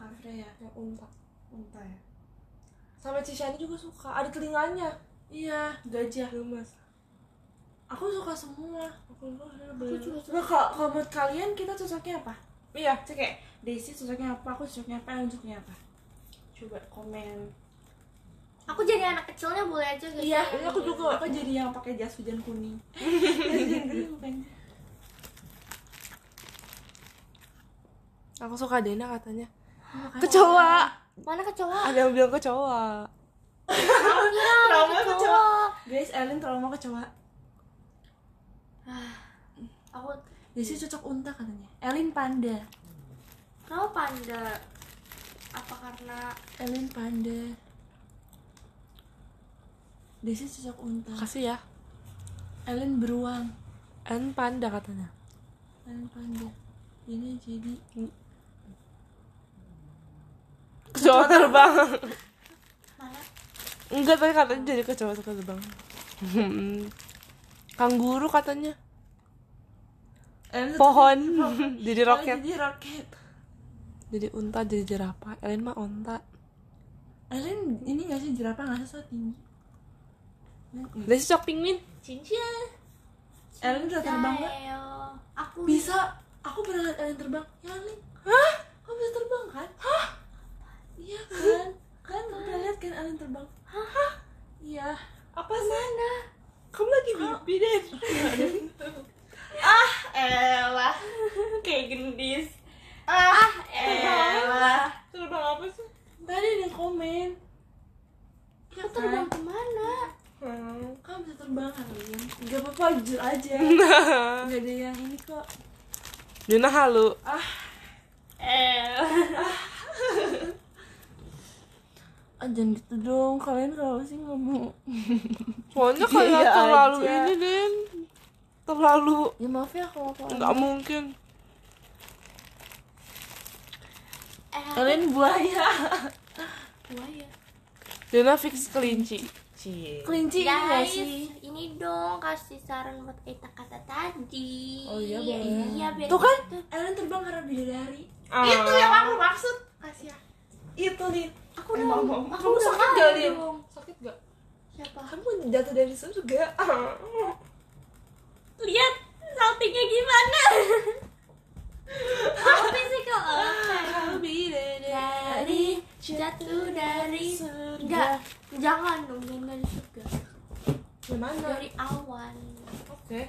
Kafre ya yang unta Unta ya. Sama Cishani juga suka ada telinganya. Iya. Gajah. Gemes. Aku suka semua. Aku suka. Nah, kalau kalau menurut kalian kita cocoknya apa? iya Cek kayak Daisy cocoknya apa, aku cocoknya apa, yang cocoknya apa? Coba komen. Aku jadi anak kecilnya boleh aja guys Iya, ya. aku juga. Aku jadi yang pakai jas hujan kuning. Jas hujan kuning aku pengen aku suka Dena katanya kecoa. Mana kecoa? Ada yang bilang kecoa. Trauma kecoa. Guys, Ellen trauma kecoa. Aku Daisy cocok unta katanya. Ellen panda. Kenapa panda? Apa karena Ellen panda. Daisy cocok unta. Kasih ya. Ellen beruang. N panda katanya. Ellen panda. Ini jadi kecoa terbang mana enggak tapi katanya jadi kecoa terbang kangguru katanya. Ellen pohon. jadi Ellen roket. jadi roket. Jadi unta jadi jerapah. Ellen mah unta Ellen ini gak sih? Jerapah gak sih? So tinggi. Dia cocok pingmin Cincin. Ellen udah terbang gak? Aku Bisa. Aku pernah liat Ellen terbang. Ya Ellen Hah? Kamu bisa terbang kan? Hah? Iya kan? Kan pernah liat kan Ellen terbang? Hah? Iya. Apa sih? Kamu lagi mimpi deh. Elah. Kayak gendis. Ah Elah. Terbang apa sih? Tadi ada yang komen. Ya aku terbang ke mana? Hmm. Kamu bisa terbang kalian Gak apa-apa jujur aja. Gak ada yang ini kok. Dina halu. Ah jangan gitu dong. Kalian kalau sih ngomong? Soalnya Iya kayak terlalu aja. ini Den terlalu Ya maaf ya kalau aku nggak mungkin. Eh Kalian buaya. Buaya. Dina fix kelinci. Cie. Kelinci gak guys sih? ini dong kasih saran buat kita kata tadi. Oh iya, boleh. iya biar Tuh kan? gitu. Ellen terbang karena bidadari Ah. Itu yang aku maksud. Kasih ya. Itu nih aku Eh, udah mau, mau. aku udah sakit gak, dong. sakit gak siapa? Kamu jatuh dari surga lihat saltingnya gimana? Aku physical effect dari jatuh dari enggak jangan dong jangan dari surga. Gimana? Dari awan oke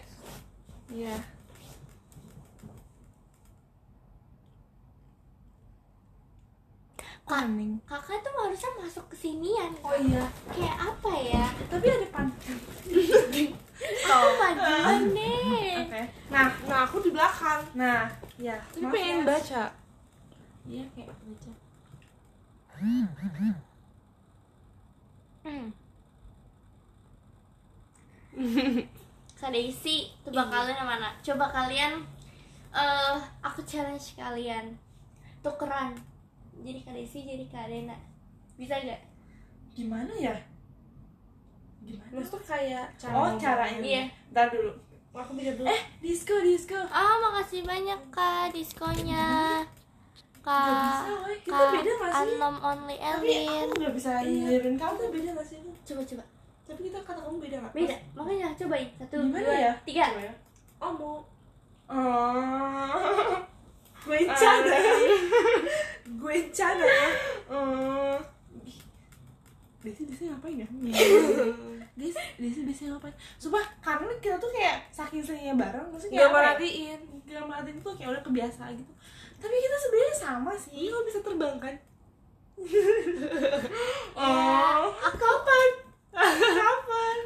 Kuning kakak tuh harusnya masuk ke sinian Oh iya. Kayak apa ya? Tapi ada pan aku majuan deh Oke. Nah nah aku di belakang. Nah Ya tapi pengen ya. baca. Iya kayak baca. Hmm. Kak Daisy, coba kalian yang mana? Coba kalian eh aku challenge kalian. Tukeran. Jadi Kak Daisy jadi Kak Dena. Bisa gak? Gimana ya? Gimana? maksudnya kayak cara Oh ngomong. caranya Iya. Ntar dulu aku bisa dulu Eh disco disco Oh, makasih banyak Kak diskonya. Gak bisa Kak Kita Kak beda gak sih? Anom Only Tapi Elin. aku gak bisa nyirin kamu tuh beda gak sih? Coba coba. tapi kita kata kamu beda nggak Beda. Makanya cobain. Satu, Gimana dua, ya? tiga. Coba ya oh mau Oh, gue canda, gue canda. Oh, Desi biasanya ngapain ya? Desi, Desi biasanya ngapain? Sumpah, karena kita tuh kayak saking seringnya bareng, maksudnya kayak apa ya? merhatiin Gak merhatiin tuh kayak udah kebiasaan gitu. Tapi kita sebenarnya sama sih. kau bisa terbang kan Oh, Aku kapan? Kapan?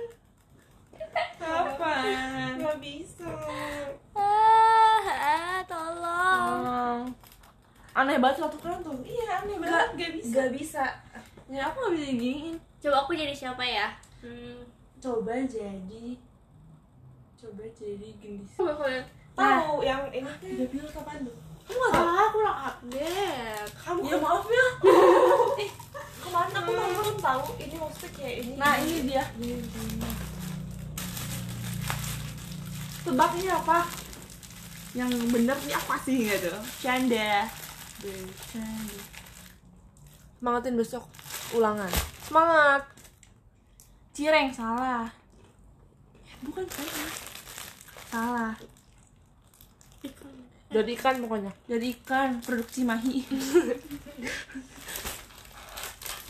Kapan? nggak bisa ah, tolong. Oh. Aneh banget waktu keren tuh. Iya, aneh banget. Gak bisa. Gak bisa. Ya aku gak bisa diginiin. Coba aku jadi siapa ya? Hmm. Coba jadi Coba jadi gendis. tahu yang ini Tiga pilu kapan tuh? kamu nggak tahu ah kurang update kamu ya maaf ya eh kemarin aku nonton tahu ini maksudnya kayak ini nah ini dia tebak ini apa yang bener nih apa sih gitu? Canda. Bercanda. Semangatin besok ulangan. Semangat! Cireng salah. Bukan salah. Salah. Jadi ikan pokoknya. Jadi ikan produksi mahi.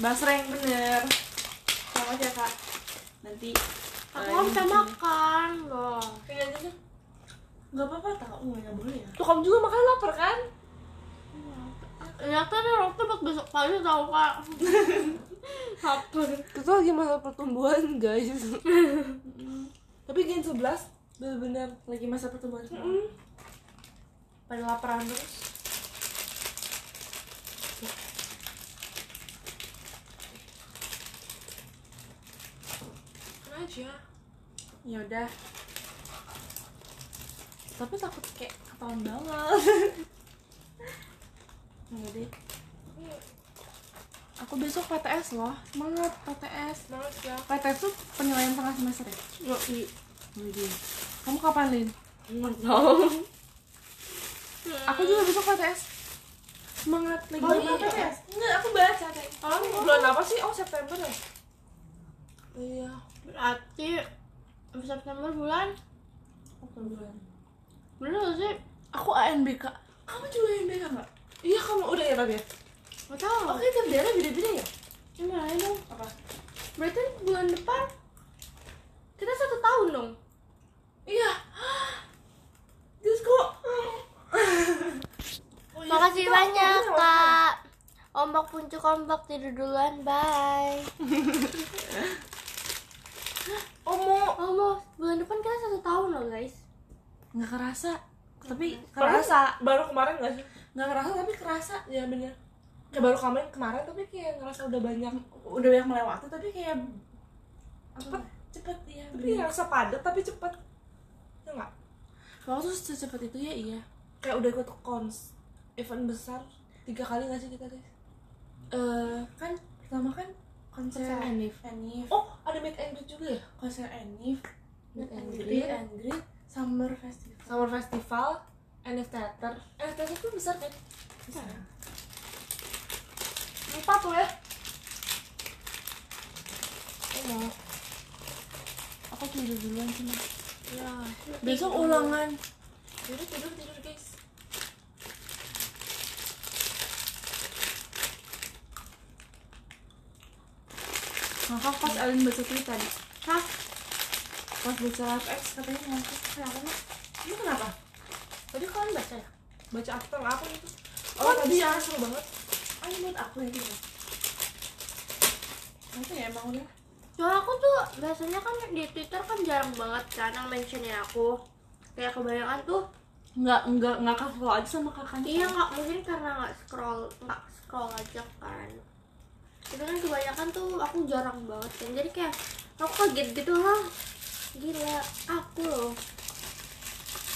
Basreng bener. Sama kak. Nanti. Aku eh, nggak bisa ini- makan loh. Kayak nggak apa-apa tau nggak boleh ya. Tuh kamu juga makan lapar kan? Ternyata nih roti buat besok pagi tau kak. Lapar. Kita lagi masa pertumbuhan guys. Tapi gen 11 bener-bener lagi masa pertumbuhan Mm. pada laparan terus. Kan aja. Ya udah tapi takut kayak ketahuan banget. Enggak deh. Aku besok PTS loh. Semangat PTS semangat ya. PTS tuh penilaian tengah semester ya? Yoi. Widih. kamu kapan Lin? nggak tahu. Aku juga besok PTS semangat. Lagi Oh, iya. PTS enggak aku baca kayak oh bulan apa sih? Oh September ya? Iya. Berarti September bulan? Oktober. Bener gak sih? Aku ANBK kamu juga ANBK nggak? Iya kamu udah ya tapi ya nggak tahu. Oke tiap daerah beda-beda ya? Gimana dong? Apa? Berarti bulan depan kita satu tahun dong? Iya. Terus kok? Oh, iya, makasih kita- banyak kak ombak puncuk ombak tidur duluan. Bye. Omo. Mau bulan depan kita satu tahun loh guys nggak kerasa. Tapi kerasa. baru kemarin nggak sih? Nggak kerasa tapi kerasa. Ya bener. Kayak baru kemarin kemarin tapi kayak ngerasa udah banyak udah banyak melewati tapi kayak cepet cepet ya tapi ngerasa padat tapi cepet. Ya nggak? Waktu secepat itu ya iya. Kayak udah ikut kons event besar tiga kali nggak sih kita guys eh kan pertama kan konser Konser Enif Enif oh ada meet and greet juga ya? Konser Enif Meet and greet. and greet Summer Festival. Summer festival NF Theater. NF Theater tuh besar kan? Bisa. empat tuh ya. Oh mau. Aku tidur duluan sih Mas. ya besok ulangan. Tidur tidur tidur guys. Maka pas Alin baca tadi hah pas baca live X katanya ngangkat kenapa ini kenapa? Tadi kalian baca ya? Baca tentang apa gitu Oh, oh tadi. bisa. ya seru banget. Ah ini buat aku ya. Gitu Nanti ya emang udah Soalnya aku tuh biasanya kan di Twitter kan jarang banget kan yang mentionin aku. Kayak kebanyakan tuh nggak nggak nggak follow aja sama kakaknya Iya nggak mungkin karena nggak scroll nggak scroll aja kan. Itu kan kebanyakan tuh aku jarang banget kan. Jadi kayak aku kaget gitu lah Gila aku loh.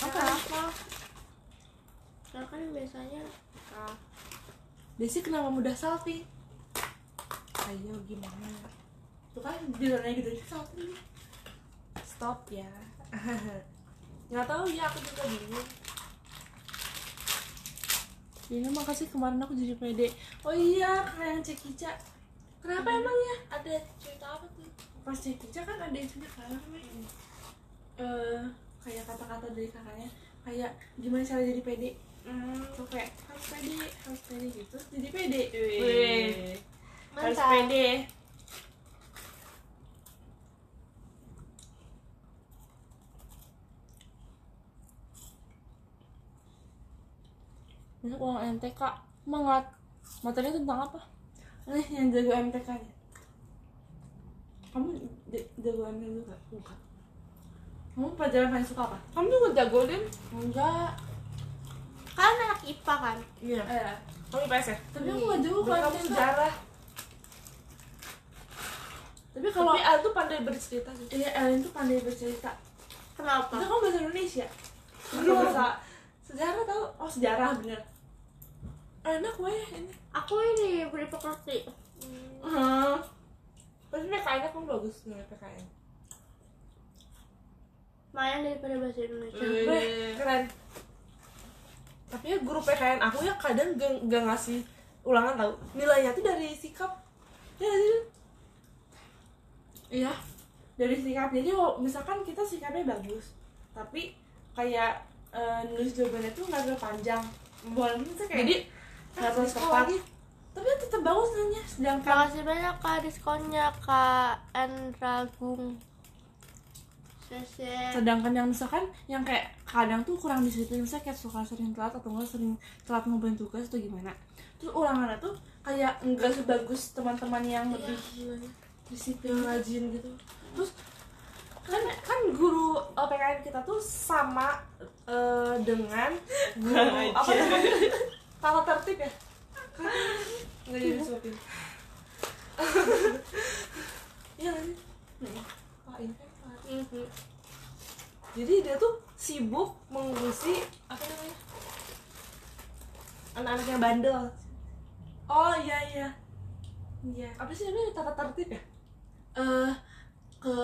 Apa? apa. Nah kan biasanya ah, Desi kenapa mudah salting ayo gimana? Tuh kan bilangnya gitu salting stop ya. Nggak tahu ya aku juga bingung. Dina makasih kemarin aku jadi pede. Oh iya yang cekica kenapa emang ya? Ada cerita apa tuh pas cekica kan ada itunya kan namanya? Eh kayak kata-kata dari kakaknya kayak gimana cara jadi pede? Hmm, tuh kayak harus pede harus pede gitu. Jadi pede. Wih. harus pede. Besok ulang MTK Semangat Materinya tentang apa? Nih yang jago MTK nya Kamu j- jago MTK juga? Bukan Kamu pelajaran paling suka apa? kamu juga jago din Enggak. Kan anak IPA kan? Iya. Eh, kamu IPS ya? Tapi aku gak jago kalau kamu sejarah? Tapi kalau tapi Al tuh pandai bercerita sih. Iya, Ellen tuh pandai bercerita. Kenapa? Itu kamu bahasa Indonesia? Kamu bahasa sejarah tau? Oh sejarah bener. Enak weh ini. Aku ini beli pekerti. Hmm. Tapi PKN kan bagus nih PKN lumayan daripada bahasa Indonesia Wih. Keren tapi ya guru PKN aku ya kadang gak, gak ngasih ulangan tau nilainya tuh dari sikap ya sih Iya, dari sikap. Jadi misalkan kita sikapnya bagus, tapi kayak eh, nulis jawabannya tuh nggak terlalu panjang. Walaupun itu kayak jadi nggak terlalu tepat. lagi. Tapi tetap bagus nanya. Sedangkan makasih banyak kak diskonnya kak Endragung. Sese. Sedangkan yang misalkan yang kayak kadang tuh kurang disiplin misalnya kayak suka sering telat atau enggak sering telat ngumpulin tugas atau gimana. Terus ulangannya tuh kayak enggak sebagus teman-teman yang lebih disiplin rajin gitu. Terus kan kan guru PKN kita tuh sama eh, dengan guru apa namanya? Tata tertib ya? kan nggak jadi disuapin iya ini kan jadi dia tuh sibuk mengurusi apa namanya? Anak-anak yang bandel. Oh iya iya. Iya. Apa sih namanya? Tata tertib ya? Eh ke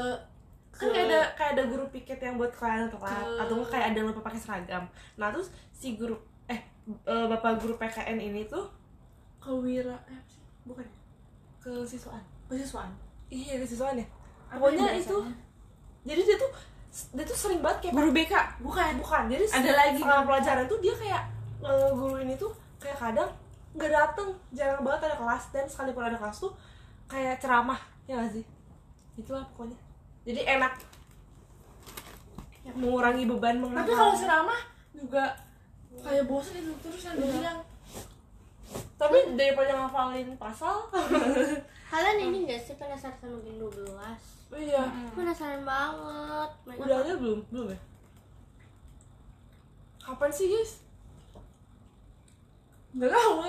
kan kayak ada kayak ada guru piket yang buat kalian telat Ke- atau kayak ada yang lupa pakai seragam. Nah terus si guru eh eh, bapak guru PKN ini tuh kewira eh, bukan ya? ke siswaan kesiswaan? Iya ke siswaan ya pokoknya itu jadi dia tuh dia tuh sering banget kayak guru BK bukan bukan. Jadi Ada lagi selama pelajaran tuh dia kayak eh, guru ini tuh kayak kadang nggak dateng. Jarang banget ada kelas. Dan sekalipun ada kelas tuh kayak ceramah ya gak sih? Itulah pokoknya. Jadi enak. Mengurangi beban tapi menghafal kalau ceramah. juga kayak bosan itu terus yang Iya. Tapi daripada ngafalin pasal. Kalian ini gak sih penasaran sama Gen 12 iya. Penasaran banget. Udah ada belum? Belum ya? Kapan sih guys nggak tahu.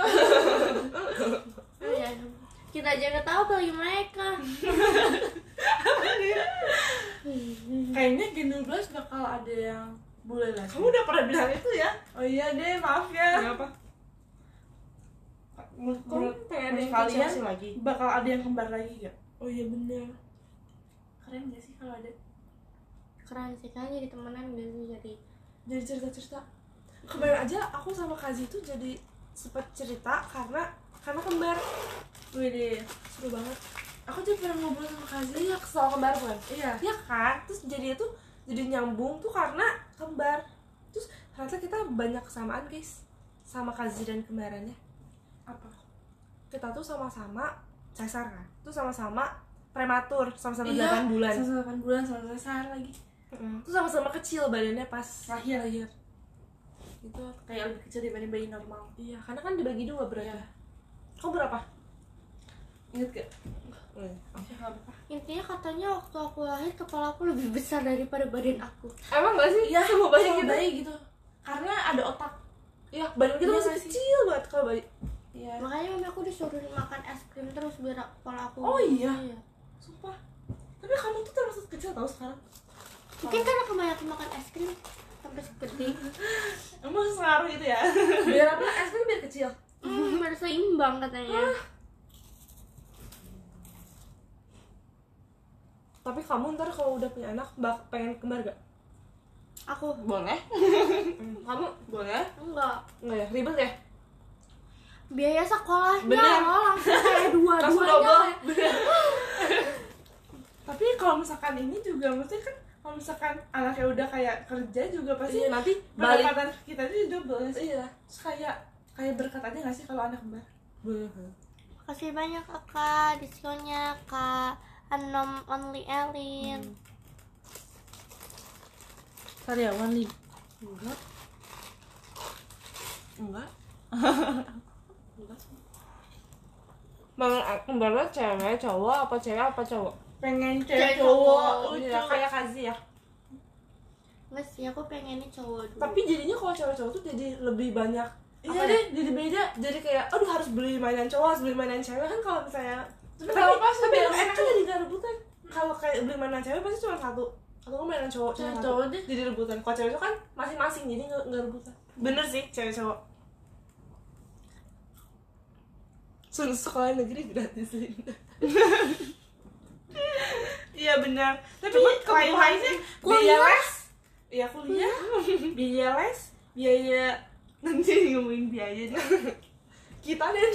Oh, iya. kita aja nggak tahu apalagi mereka. Kayaknya Gen 12 bakal ada yang boleh lagi kamu udah pernah bilang itu ya? Oh iya deh maaf ya. Kenapa kamu pengen Menurut kalian lagi? bakal ada yang kembar lagi gak oh iya bener. Keren gak sih kalau ada? Keren sih kan jadi temenan gitu jadi jadi cerita cerita. Kemarin aja aku sama Kazi itu jadi sempet cerita karena karena kembar. Wih deh seru banget. aku juga pernah ngobrol sama Kazi. Iya kesal kembar bukan? Iya. Ya kan? Terus jadi itu jadi nyambung tuh karena kembar. Terus ternyata kita banyak kesamaan guys sama Kazi dan kembarannya kita tuh sama-sama cesar kan? Tuh sama-sama prematur sama-sama Iya, 8 bulan. sama 8 bulan sama sehari lagi. Mm. tuh sama-sama kecil badannya pas lahir lahir itu kayak lebih kecil dibanding bayi normal. Iya karena kan dibagi dua berarti. Iya. kamu berapa? Inget gak? Hmm. ya intinya katanya waktu aku lahir kepala aku lebih besar daripada badan aku. Emang gak sih? Iya sama bayi gitu? bayi gitu. Karena ada otak. Iya badan kita Iya masih kecil banget kalau bayi iya. Makanya mami aku disuruh makan es krim terus biar kepala aku Oh, iya? iya. sumpah. Tapi kamu tuh termasuk kecil tau sekarang. Mungkin karena kebanyakan makan es krim sampai segede. Emang sengaruh gitu ya? Biar apa? Es krim biar kecil? Hmm, biar seimbang katanya. Tapi kamu ntar kalau udah punya anak bak pengen kembar gak? Aku. Boleh. Kamu? Boleh. Enggak. Enggak ya? Ribet ya biaya sekolahnya Bener. loh langsung kayak dua langsung duanya double. Kayak tapi kalau misalkan ini juga maksudnya kan kalau misalkan anaknya udah kayak kerja juga pasti iya nanti balik. pendapatan kita itu double ya sih. Iya. Terus kayak kayak berkat aja gak sih kalau anak kembar Makasih banyak kakak diskonnya kak. Anom Only Elin. Karyawan nih enggak enggak. Enggak Bang, kembarnya cewek, cowok, apa cewek, apa cowok? pengen Cewek cewek cowok cowok. Iya, kayak Kazi ya. Enggak sih aku pengennya cowok dulu. Tapi jadinya kalau cewek-cowok tuh jadi lebih banyak iya. apa ya? deh jadi beda. Jadi kayak, aduh harus beli mainan cowok, harus beli mainan cewek. Kan kalau misalnya Tapi Tapi, tapi udah enaknya jadi gak rebutan. Kalau kayak beli mainan cewek pasti cuma satu. Atau nggak mainan cowok cuma Cewek satu. cowok deh. Jadi rebutan. Kalau cewek cowok kan masing-masing jadi nggak nggak rebutan. Bener sih cewek cowok Sun sekolah negeri gratis Linda. Iya benar. Tapi lain-lainnya biaya les. Iya kuliah, biaya les, biaya nanti ngomongin biaya nih. Kita deh.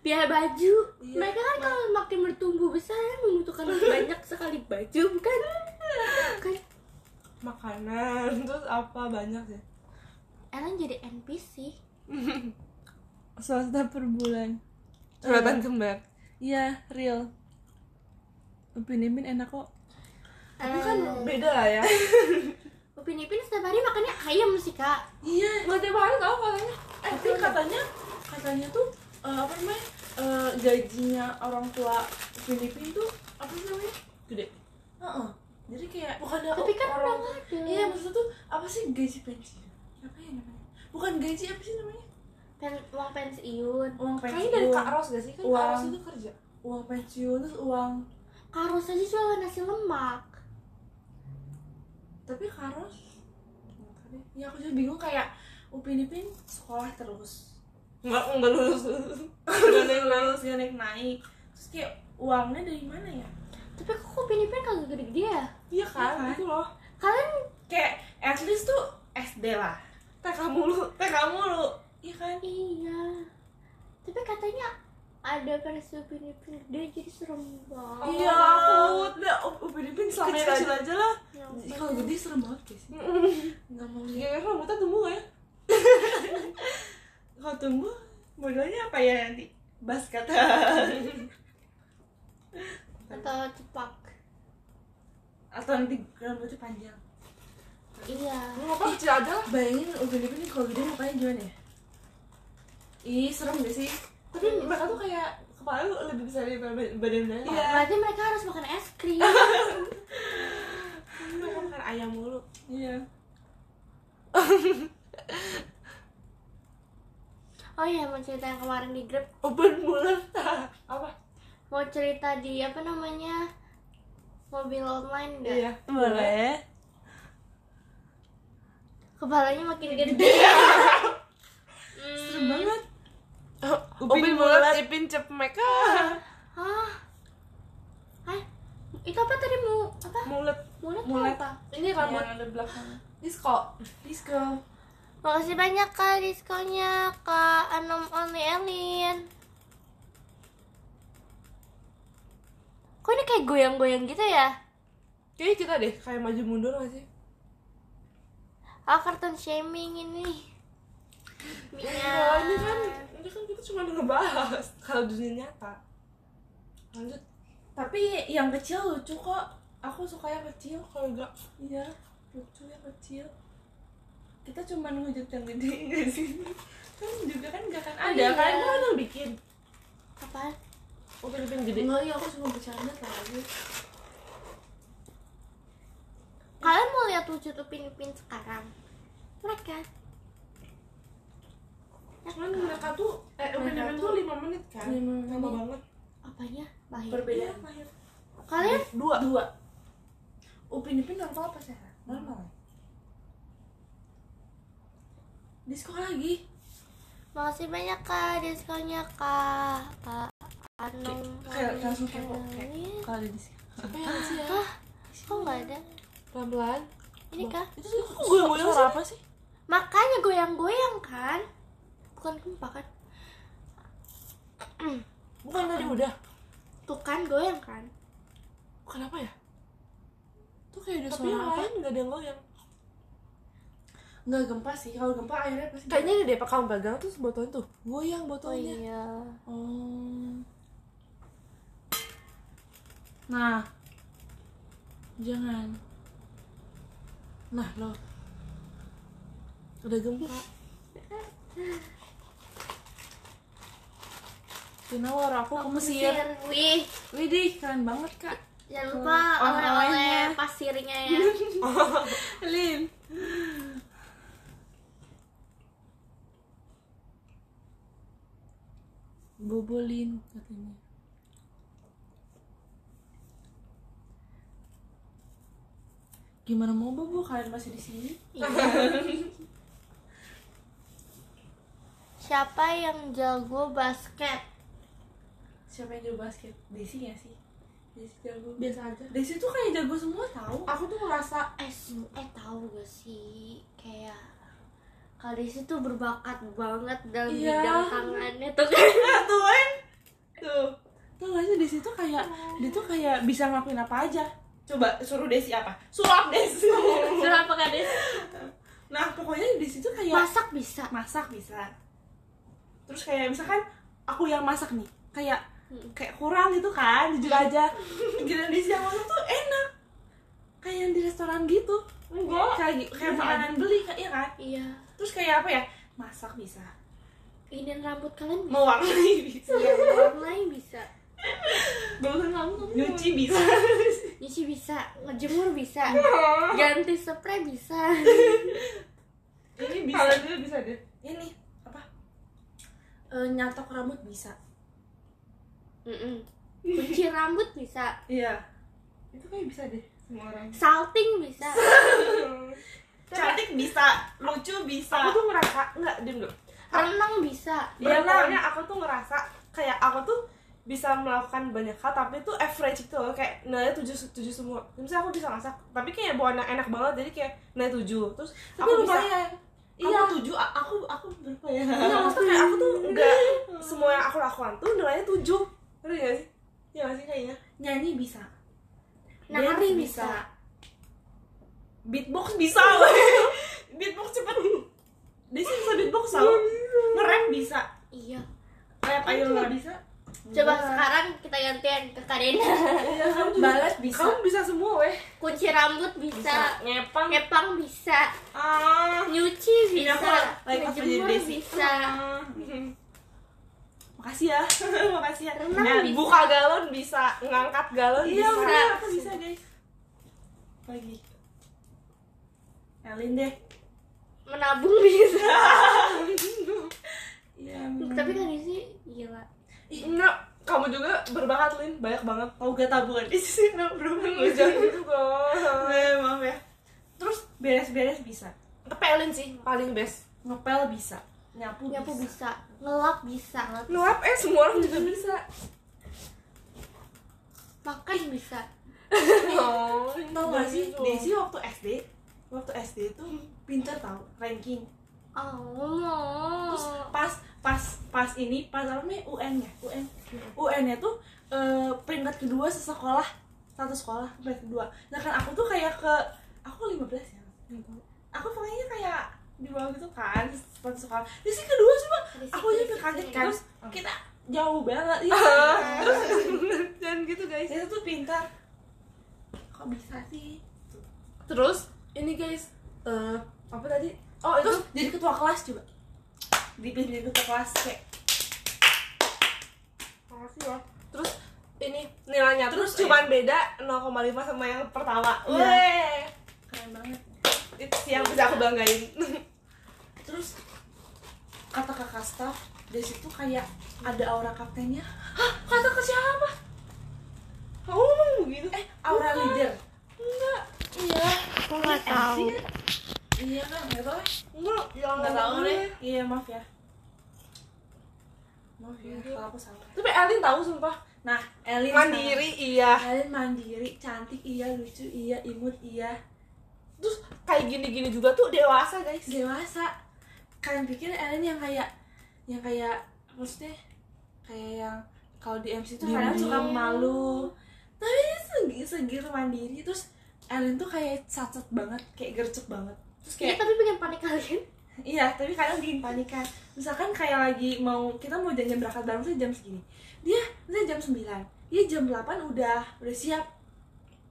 biaya baju Iya. mereka kan kalau makin bertumbuh besar kan membutuhkan banyak sekali baju bukan kan Makanan terus apa banyak ya. Ellen jadi NPC swasta per bulan Suratan kembar. iya real. Upin Ipin enak kok. Tapi kan beda lah ya. Upin Ipin setiap hari makannya ayam sih kak. Iya. Nggak tiap hari tau katanya. eh tapi katanya katanya tuh eh, apa namanya eh, gajinya orang tua Upin Ipin tuh apa sih namanya Gede. Heeh. jadi kayak bukan tapi kan orang nggak ada. Iya maksudnya tuh apa sih gaji pensiun? Apa ya namanya? Bukan gaji apa sih namanya Pen uang pensiun uang pensiun Kayaknya dari Kak Ros gak sih? Kan Kak Uang. Ros itu kerja. uang pensiun terus uang Karos aja jualan nasi lemak tapi karos ya aku juga bingung kayak Upin Ipin sekolah terus Enggak, enggak lulus. udah naik lulus gak naik naik terus kayak uangnya dari mana ya tapi kok Upin Ipin kagak gede-gede ya Iya kan? Iya kan? Itu loh. kalian kayak at least tuh SD lah TK mulu. TK mulu iya kan? Iya. Tapi katanya ada versi Upin Ipin gede jadi serem banget. Iya. Takut. Udah Upin Ipin selama Kecil kecil aja lah. Ya kalau gede serem banget guys. Nggak mau Kira-kira rambutnya tumbuh gak ya? kalau tumbuh modelnya apa ya nanti? Basket atau cepak. Atau nanti rambutnya panjang. Iya. Lu apa kecil aja lah. bayangin Upin Ipin kalau gede mukanya gimana ya ih serem gak sih Tapi mereka tuh kayak kepala lu lebih besar dari badan mereka. Iya. berarti mereka harus makan es krim Mereka makan ayam mulu. iya oh iya mau cerita yang kemarin di grup Open bulan. apa? mau cerita di apa namanya mobil online enggak Iya. boleh kepalanya makin gede serem banget Upin bulat, Ipin cep mereka. Hah? Hah? Itu apa tadi mau apa? Mulut. Mulut, Mulut. apa? Ini rambut yang ada belakangnya disco. disco Makasih banyak kak diskonnya kak Anom Only Elin. Kok ini kayak goyang-goyang gitu ya? Kayaknya kita deh kayak maju mundur gak sih? Ah kartun shaming ini. Ya, Iya. ini kan ini kan kita cuma ngebahas kalau dunia nyata. Lanjut. tapi yang kecil lucu kok aku suka yang kecil Kalau enggak iya lucu yang kecil kita cuma ngejut yang gede nggak sih kan juga kan nggak akan ada iya. kan kan yang bikin. Apa? Upin Ipin gede. enggak iya aku cuma bercanda tadi Kalian mau lihat wujud Upin Ipin sekarang? Mereka Kan mereka tuh eh Ipin tuh 5 menit kan. lima Lama menit. banget. apanya? Lahir. perbedaan Kalian Dua. dua upin ipin normal apa sih normal ya? disco lagi Makasih banyak kak diskonnya kak Kak Anom kayak langsung kepo kalau ada disco Apa yang sih ya? Kok nggak ada? Pelan-pelan. Ini kah? itu Kok goyang-goyang apa sih Makanya goyang-goyang kan? Bukan gempa kan? Bukan tadi udah. Tuh kan goyang kan? Bukan apa ya? tuh kayak ada Tapi yang suara apa lain nggak ada yang goyang. nggak gempa sih kalau gempa airnya pasti Kayaknya ini deh pak kamu pegang terus botolnya tuh goyang Oh botolnya. iya oh nah jangan nah lo Udah gempa. Tinawar aku ke Mesir Wih. Widih keren banget kak. Jangan lupa oleh-oleh pasirnya ya. Lin. Bobolin katanya. Gimana mau bobo? Kalian masih di sini? Iya. Siapa yang jago basket? Siapa yang jago basket? Desi gak sih? Desi jago. Biasa aja. Desi tuh kayak jago semua tahu aku tuh ngerasa eh eh tahu gak sih? Kayak kalau di situ berbakat banget dalam Iya. bidang tangannya tuh. Kan tuh kan tuh. Tuh gak sih Desi tuh kayak dia tuh kayak bisa ngelakuin apa aja. Coba suruh Desi apa? Sulap Desi? Suruh apa kan Des? nah pokoknya Desi tuh kayak masak bisa. Masak bisa. Terus kayak misalkan aku yang masak nih. Kayak. Kayak kurang gitu kan jujur aja. Gila Desi yang masak tuh enak. Kayak yang di restoran gitu. Enggak. Kayak kayak Biasa makanan beli kayak iya kan? Iya. Terus kayak apa ya? Masak bisa. Ini rambut kalian bisa. Mewarnai bisa. Iya, mewarnai bisa. Barusan kamu nyuci bisa. Nyuci bisa. Ngejemur bisa. Ganti spray bisa. Ini bisa kalian juga bisa deh. ini apa? Eh, nyatok rambut bisa Kunci rambut bisa. Iya. Itu kayak bisa deh semua orang. Salting bisa. Cantik bisa lucu bisa. Aku tuh ngerasa enggak diem dulu. Renang bisa. Iya, Berenang. pokoknya aku tuh ngerasa kayak aku tuh bisa melakukan banyak hal tapi itu average gitu loh kayak nilainya tujuh tujuh semua. Misalnya aku bisa masak tapi kayak bukan yang enak banget jadi kayak nilai tujuh. Terus tapi aku bisa lumayan Kamu iya tujuh a- aku aku berapa ya? Iya, maksudnya kayak aku tuh enggak semua yang aku lakukan tuh nilainya tujuh ngerti gak sih? Iya gak sih kayaknya? nyanyi bisa. Nari Dance bisa. beatbox bisa. Beatbox cepet. Desi bisa beatbox tau. Nge-rap bisa. Iya. Rap ayo nggak bisa? Coba sekarang kita gantian ke Karina. Iya, kamu juga balet bisa. Kamu bisa semua weh. Kunci rambut bisa. Ngepang. Ngepang bisa. Ah. Nyuci bisa. aku like bisa makasih ya. Makasih ya. Renang Nah, bisa. buka galon bisa Ngangkat galon iya bisa. bener. Aku bisa guys. Lagi? Elin deh. Menabung bisa iya tapi kan sih gila. Enggak. Kamu juga berbakat Lin. Banyak banget. Tau gak tabungan? Di sini nggak belum. Jangan gitu maaf ya. Terus beres-beres bisa. Tapi Elin sih. Paling best. Ngepel bisa. Nyapu, nyapu bisa, bisa ngelap bisa Ngelap eh semua orang juga bisa. Makan bisa. Oh, tau gak sih? gitu. Desi waktu SD waktu SD tuh pinter tau ranking. Oh. Terus pas pas pas ini pas apa UN nya UN UN nya tuh eh, peringkat kedua sesekolah satu sekolah peringkat kedua. Nah kan aku tuh kayak ke aku 15 ya aku pokoknya kayak di bawah gitu kan satu sekolah di sini kedua cuma aku juga risik, kaget kan terus kita jauh banget ya Jangan gitu guys dia tuh pintar kok bisa sih Terus ini guys eh apa tadi? Oh itu terus jadi ketua kelas coba dipilih jadi ketua kelas kayak makasih ya. Terus ini nilainya terus Terus, cuman beda 0,5 sama yang pertama. Iya. Weh. keren banget Itu sih yang bisa aku banggain. terus kata kakak staff dari situ kayak ada aura kaptennya. Hah? Kata ke siapa? Kamu ngomong begitu? eh aura leader. Enggak. iya. Aku nggak tahu? iya kan nggak tahu. Enggak, yang nggak tahu deh. Gue. iya maaf ya. Maaf ya kalau aku salah. Tapi Elin tahu sumpah. nah Elin Mandiri iya. sama- Elin mandiri cantik iya lucu iya imut iya. Terus kayak gini-gini juga tuh dewasa guys. dewasa kalian pikir Ellen yang kayak yang kayak maksudnya kayak yang kalau di MC tuh kadang suka malu. Tapi segi segitu mandiri terus Ellen tuh kayak sacet banget kayak gercep banget. Terus Iya, kayak tapi bikin panik kalian. Iya tapi kadang bikin panikan misalkan kayak lagi mau kita mau janjian berangkat bareng tuh jam segini. Dia misalnya jam 9 dia jam 8 udah udah siap.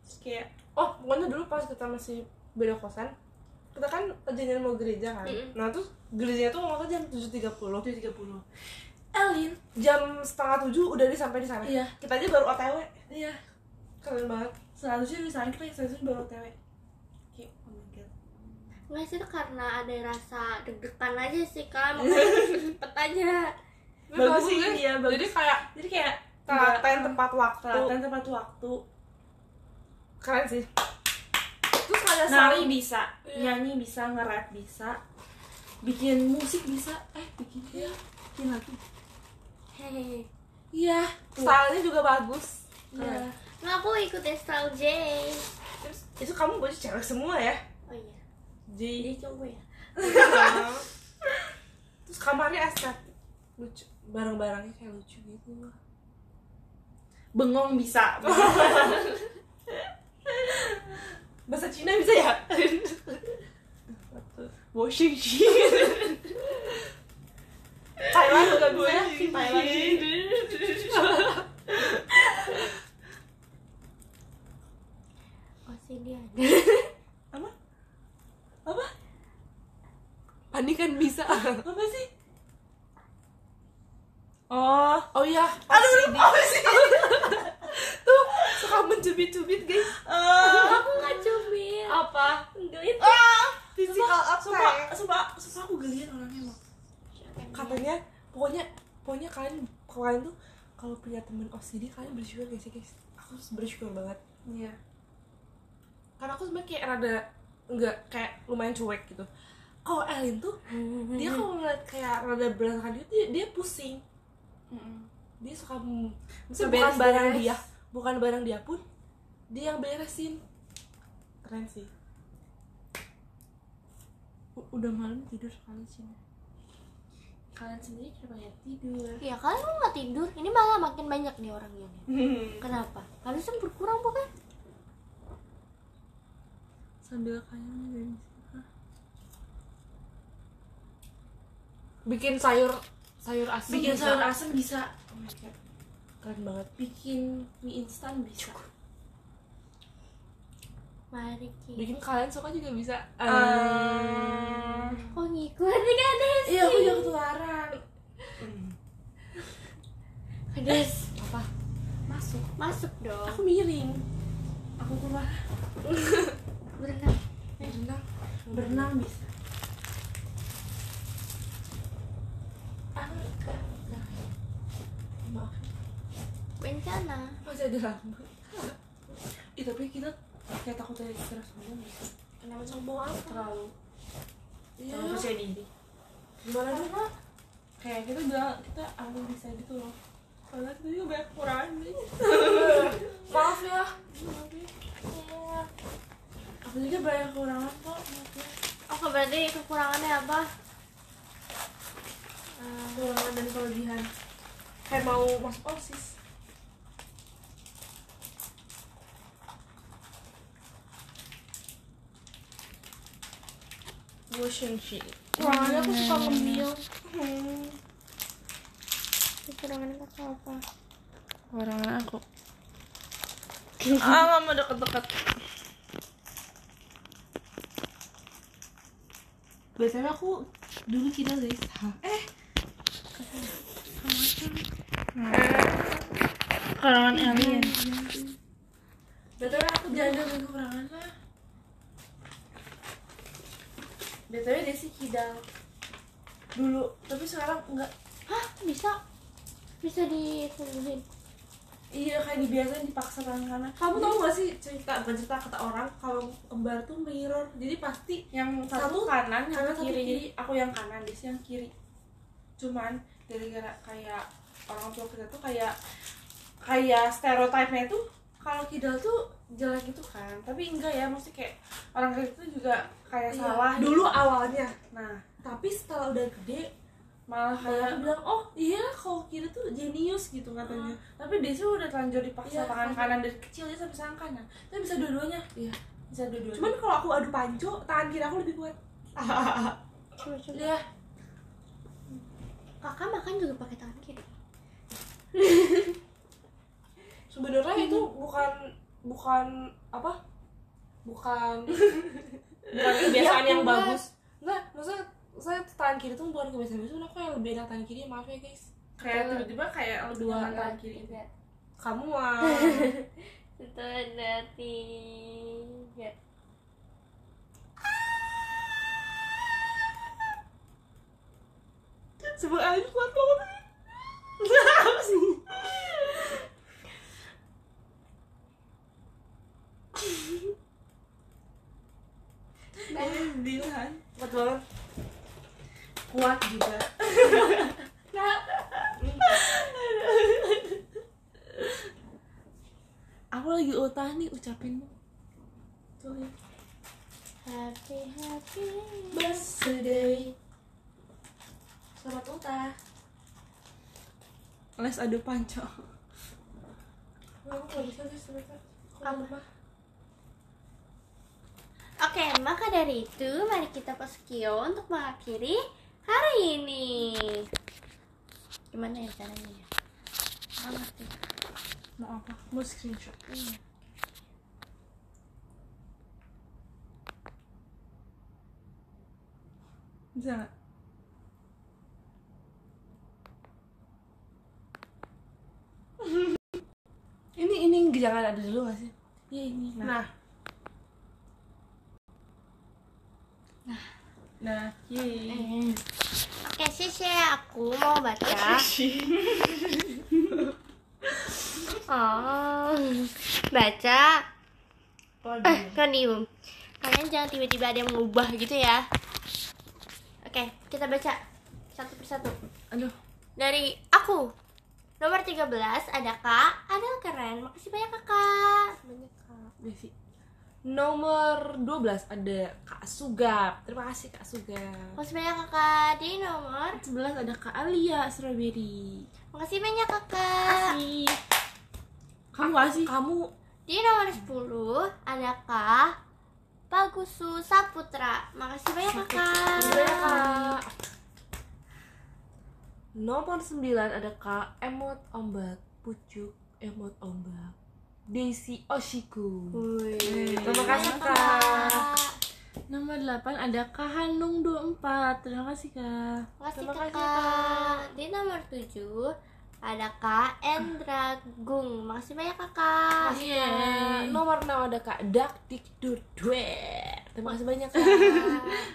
Terus kayak Oh, pokoknya dulu pas kita masih beda kosan, kita kan janjian mau gereja kan. Mm-mm. Nah, terus gerejanya tuh ngomong jam 7.30. 7.30 Elin Jam setengah tujuh udah di sampai di sana. iya Kita aja baru OTW. iya Keren banget. seharusnya misalnya kita seharusnya baru TW kayak oh my god nggak sih itu karena ada rasa deg-degan aja sih kak makanya cepet aja Bagus sih, guys. iya, bagus. Jadi kayak jadi kayak telaten tepat waktu. telaten tepat waktu Keren sih. Terus kayak nari saling- bisa nyanyi bisa nge-rap bisa bikin musik bisa. Eh bikin ya bikin lagu. Hehehe. Iya. Stylenya juga bagus. Iya. Nah aku ikut style J. terus itu kamu baju cewek semua ya? Oh iya. jadi Jadi cowok ya. terus kamarnya estetik lucu. Barang-barangnya kayak lucu gitu. Bengong bisa bahasa Cina bisa ya? Washing Thailand juga bisa ya Thailand Oh sih dia. apa? Apa? Pani kan bisa. Apa sih? Oh. Oh iya. Aduh apa sih tuh suka mencubit-cubit guys. Aku nggak cubit. apa? Gelit. physical sumpah attack. sumpah sumpah aku gelian orangnya mah katanya pokoknya pokoknya kalian kalian tuh kalau punya temen OCD kalian bersyukur gak sih guys? Aku bersyukur banget. Iya. Karena aku sebenarnya kayak rada enggak kayak lumayan cuek gitu. Kalau Elin tuh dia kalau ngeliat kayak rada berantakan gitu dia, dia pusing. Dia suka maksudnya bukan barang dia bukan barang dia pun dia yang beresin keren sih U- udah malam tidur sekali sih kalian sendiri kenapa ya tidur Ya kalian kok nggak tidur? Ini malah makin banyak nih orangnya. Kenapa? Harusnya berkurang bukan? sambil kayaknya dari bikin sayur sayur asem bikin bisa. sayur asem bisa oh my god keren banget. Bikin mie instan bisa. Mari Ki. bikin kalian suka juga bisa. Ah. Kok ngikut nih kan Des? iya aku juga ketularan. Des, apa? Masuk. Masuk dong. aku miring. Aku keluar Berenang. berenang. Berenang bisa. Enggak. maaf Bencana. masih ada rambut? Ih, tapi kita kayak takut dari sombong bisa kenapa sombong apa? Terlalu. Iya. Terlalu percaya diri. Gimana dong karena kayak kita bilang kita aku bisa gitu loh. Padahal kita juga banyak kekurangan nih maaf ya. Iya. aku juga banyak kekurangan kok maaf ya. Oke berarti kekurangannya apa? Kekurangan dan kelebihan. Kayak mau masuk osis washing machine kekurangannya aku suka ngemil. Kekurangannya kakak apa? kekurangan aku. Ah mama deket-deket. Biasanya aku dulu kita guys eh. Kekurangan alien. Betulnya aku jangan kekurangan lah Dia sih kidal Dulu, tapi sekarang enggak. Hah? Bisa? Bisa disembuhin? Iya kayak dibiasain dipaksa tangan kanan. Kamu tahu gak sih cerita bukan cerita kata orang kalau kembar tuh mirror. Jadi pasti yang Satu satu, kanan yang kanan, satu kiri. kiri. jadi aku yang kanan dia sih yang kiri. Cuman gara-gara kayak orang tua kita tuh kayak kayak stereotipnya itu kalau kidal tuh jelek gitu kan tapi enggak ya maksudnya kayak orang kayak itu juga kayak Iya, salah dulu awalnya. Nah tapi setelah udah gede malah kayak bilang oh iya kalau kiri tuh jenius gitu katanya. Tapi dia tuh udah terlanjur Iya, dipaksa tangan sampai- kanan dari kecil dia sampai sekarang kanan tapi bisa dua-duanya. Iya. bisa dua-duanya. Cuman kalau aku adu panco tangan kiri aku lebih kuat. Coba-coba. iya. Kakak makan juga pakai tangan kiri. sebenarnya itu bukan bukan apa? Bukan bukan kebiasaan Ya, yang enggak. bagus. Enggak maksudnya saya tangan kiri tuh bukan kebiasaan bagus aku yang lebih enak tangan kiri maaf ya guys. Kayak tiba-tiba kayak lebih Dua tangan kiri. Kamu mah Satu, dua, tiga. sebut aja kuat banget apa sih bilang kuat banget kuat juga. Aku lagi ultah nih ucapin tuh. Ya. Happy happy birthday selamat ultah les adu panco. Aku nggak bisa sih ternyata. Apa? Oke, maka dari itu mari kita poskio untuk mengakhiri hari ini. Gimana ya caranya ya? Nggak ngerti. mau apa mau screenshot Iya. bisa nggak ini ini jangan ada dulu gak sih iya ini nah nah nah Eh. Oke, sih aku mau baca. oh, baca. Eh, Konium. Kalian jangan tiba-tiba ada yang mengubah gitu ya. Oke, kita baca satu persatu. aduh Dari aku. Nomor 13 ada Kak Adel keren. Makasih banyak Kakak. banyak kak Devi nomor 12 ada kak Sugap terima kasih kak Sugap Makasih banyak Kakak. Di nomor? 11 ada Kak Alia Strawberry Makasih banyak Kakak. kasih kamu kasih kamu. Di nomor 10 ada Kak Bagusu Saputra. Makasih banyak Kakak. banyak kak. Nomor 9 ada kak emot ombak pucuk emot ombak Daisy Oshiku. Wih. terima kasih kak. Nomor 8 ada Kak Hanung 24 Terima kasih Kak. Terima kasih, kakak. Di nomor 7 ada Kak Endra Gung. Makasih banyak kakak. Makasih, Kak. nomor 6 ada kak Dak Dik Dur Dwer terima kasih banyak kak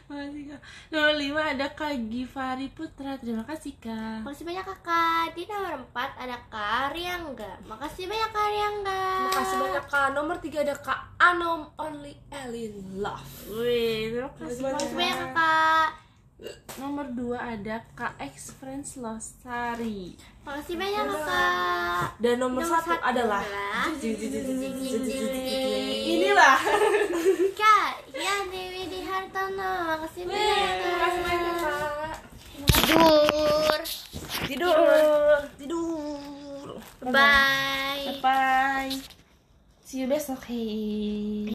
Terima kasih Kak Nomor 5 ada Kak Givari Putra Terima kasih Kak Makasih banyak kakak. Di nomor 4 ada Kak Riangga. Makasih banyak Kak Riangga. terima kasih banyak kak nomor 3 ada kak Anom Only Elin Love Wih, terima kasih kasih Makasih banyak kakak. Nomor 2 ada Kak X Friends Losari Makasih banyak kakak. dan nomor, satu adalah inilah Kak Ya Dewi Di Hartono. Makasih banyak terima kasih banyak kak Tidur. tidur tidur Bye. Bye see you besok hey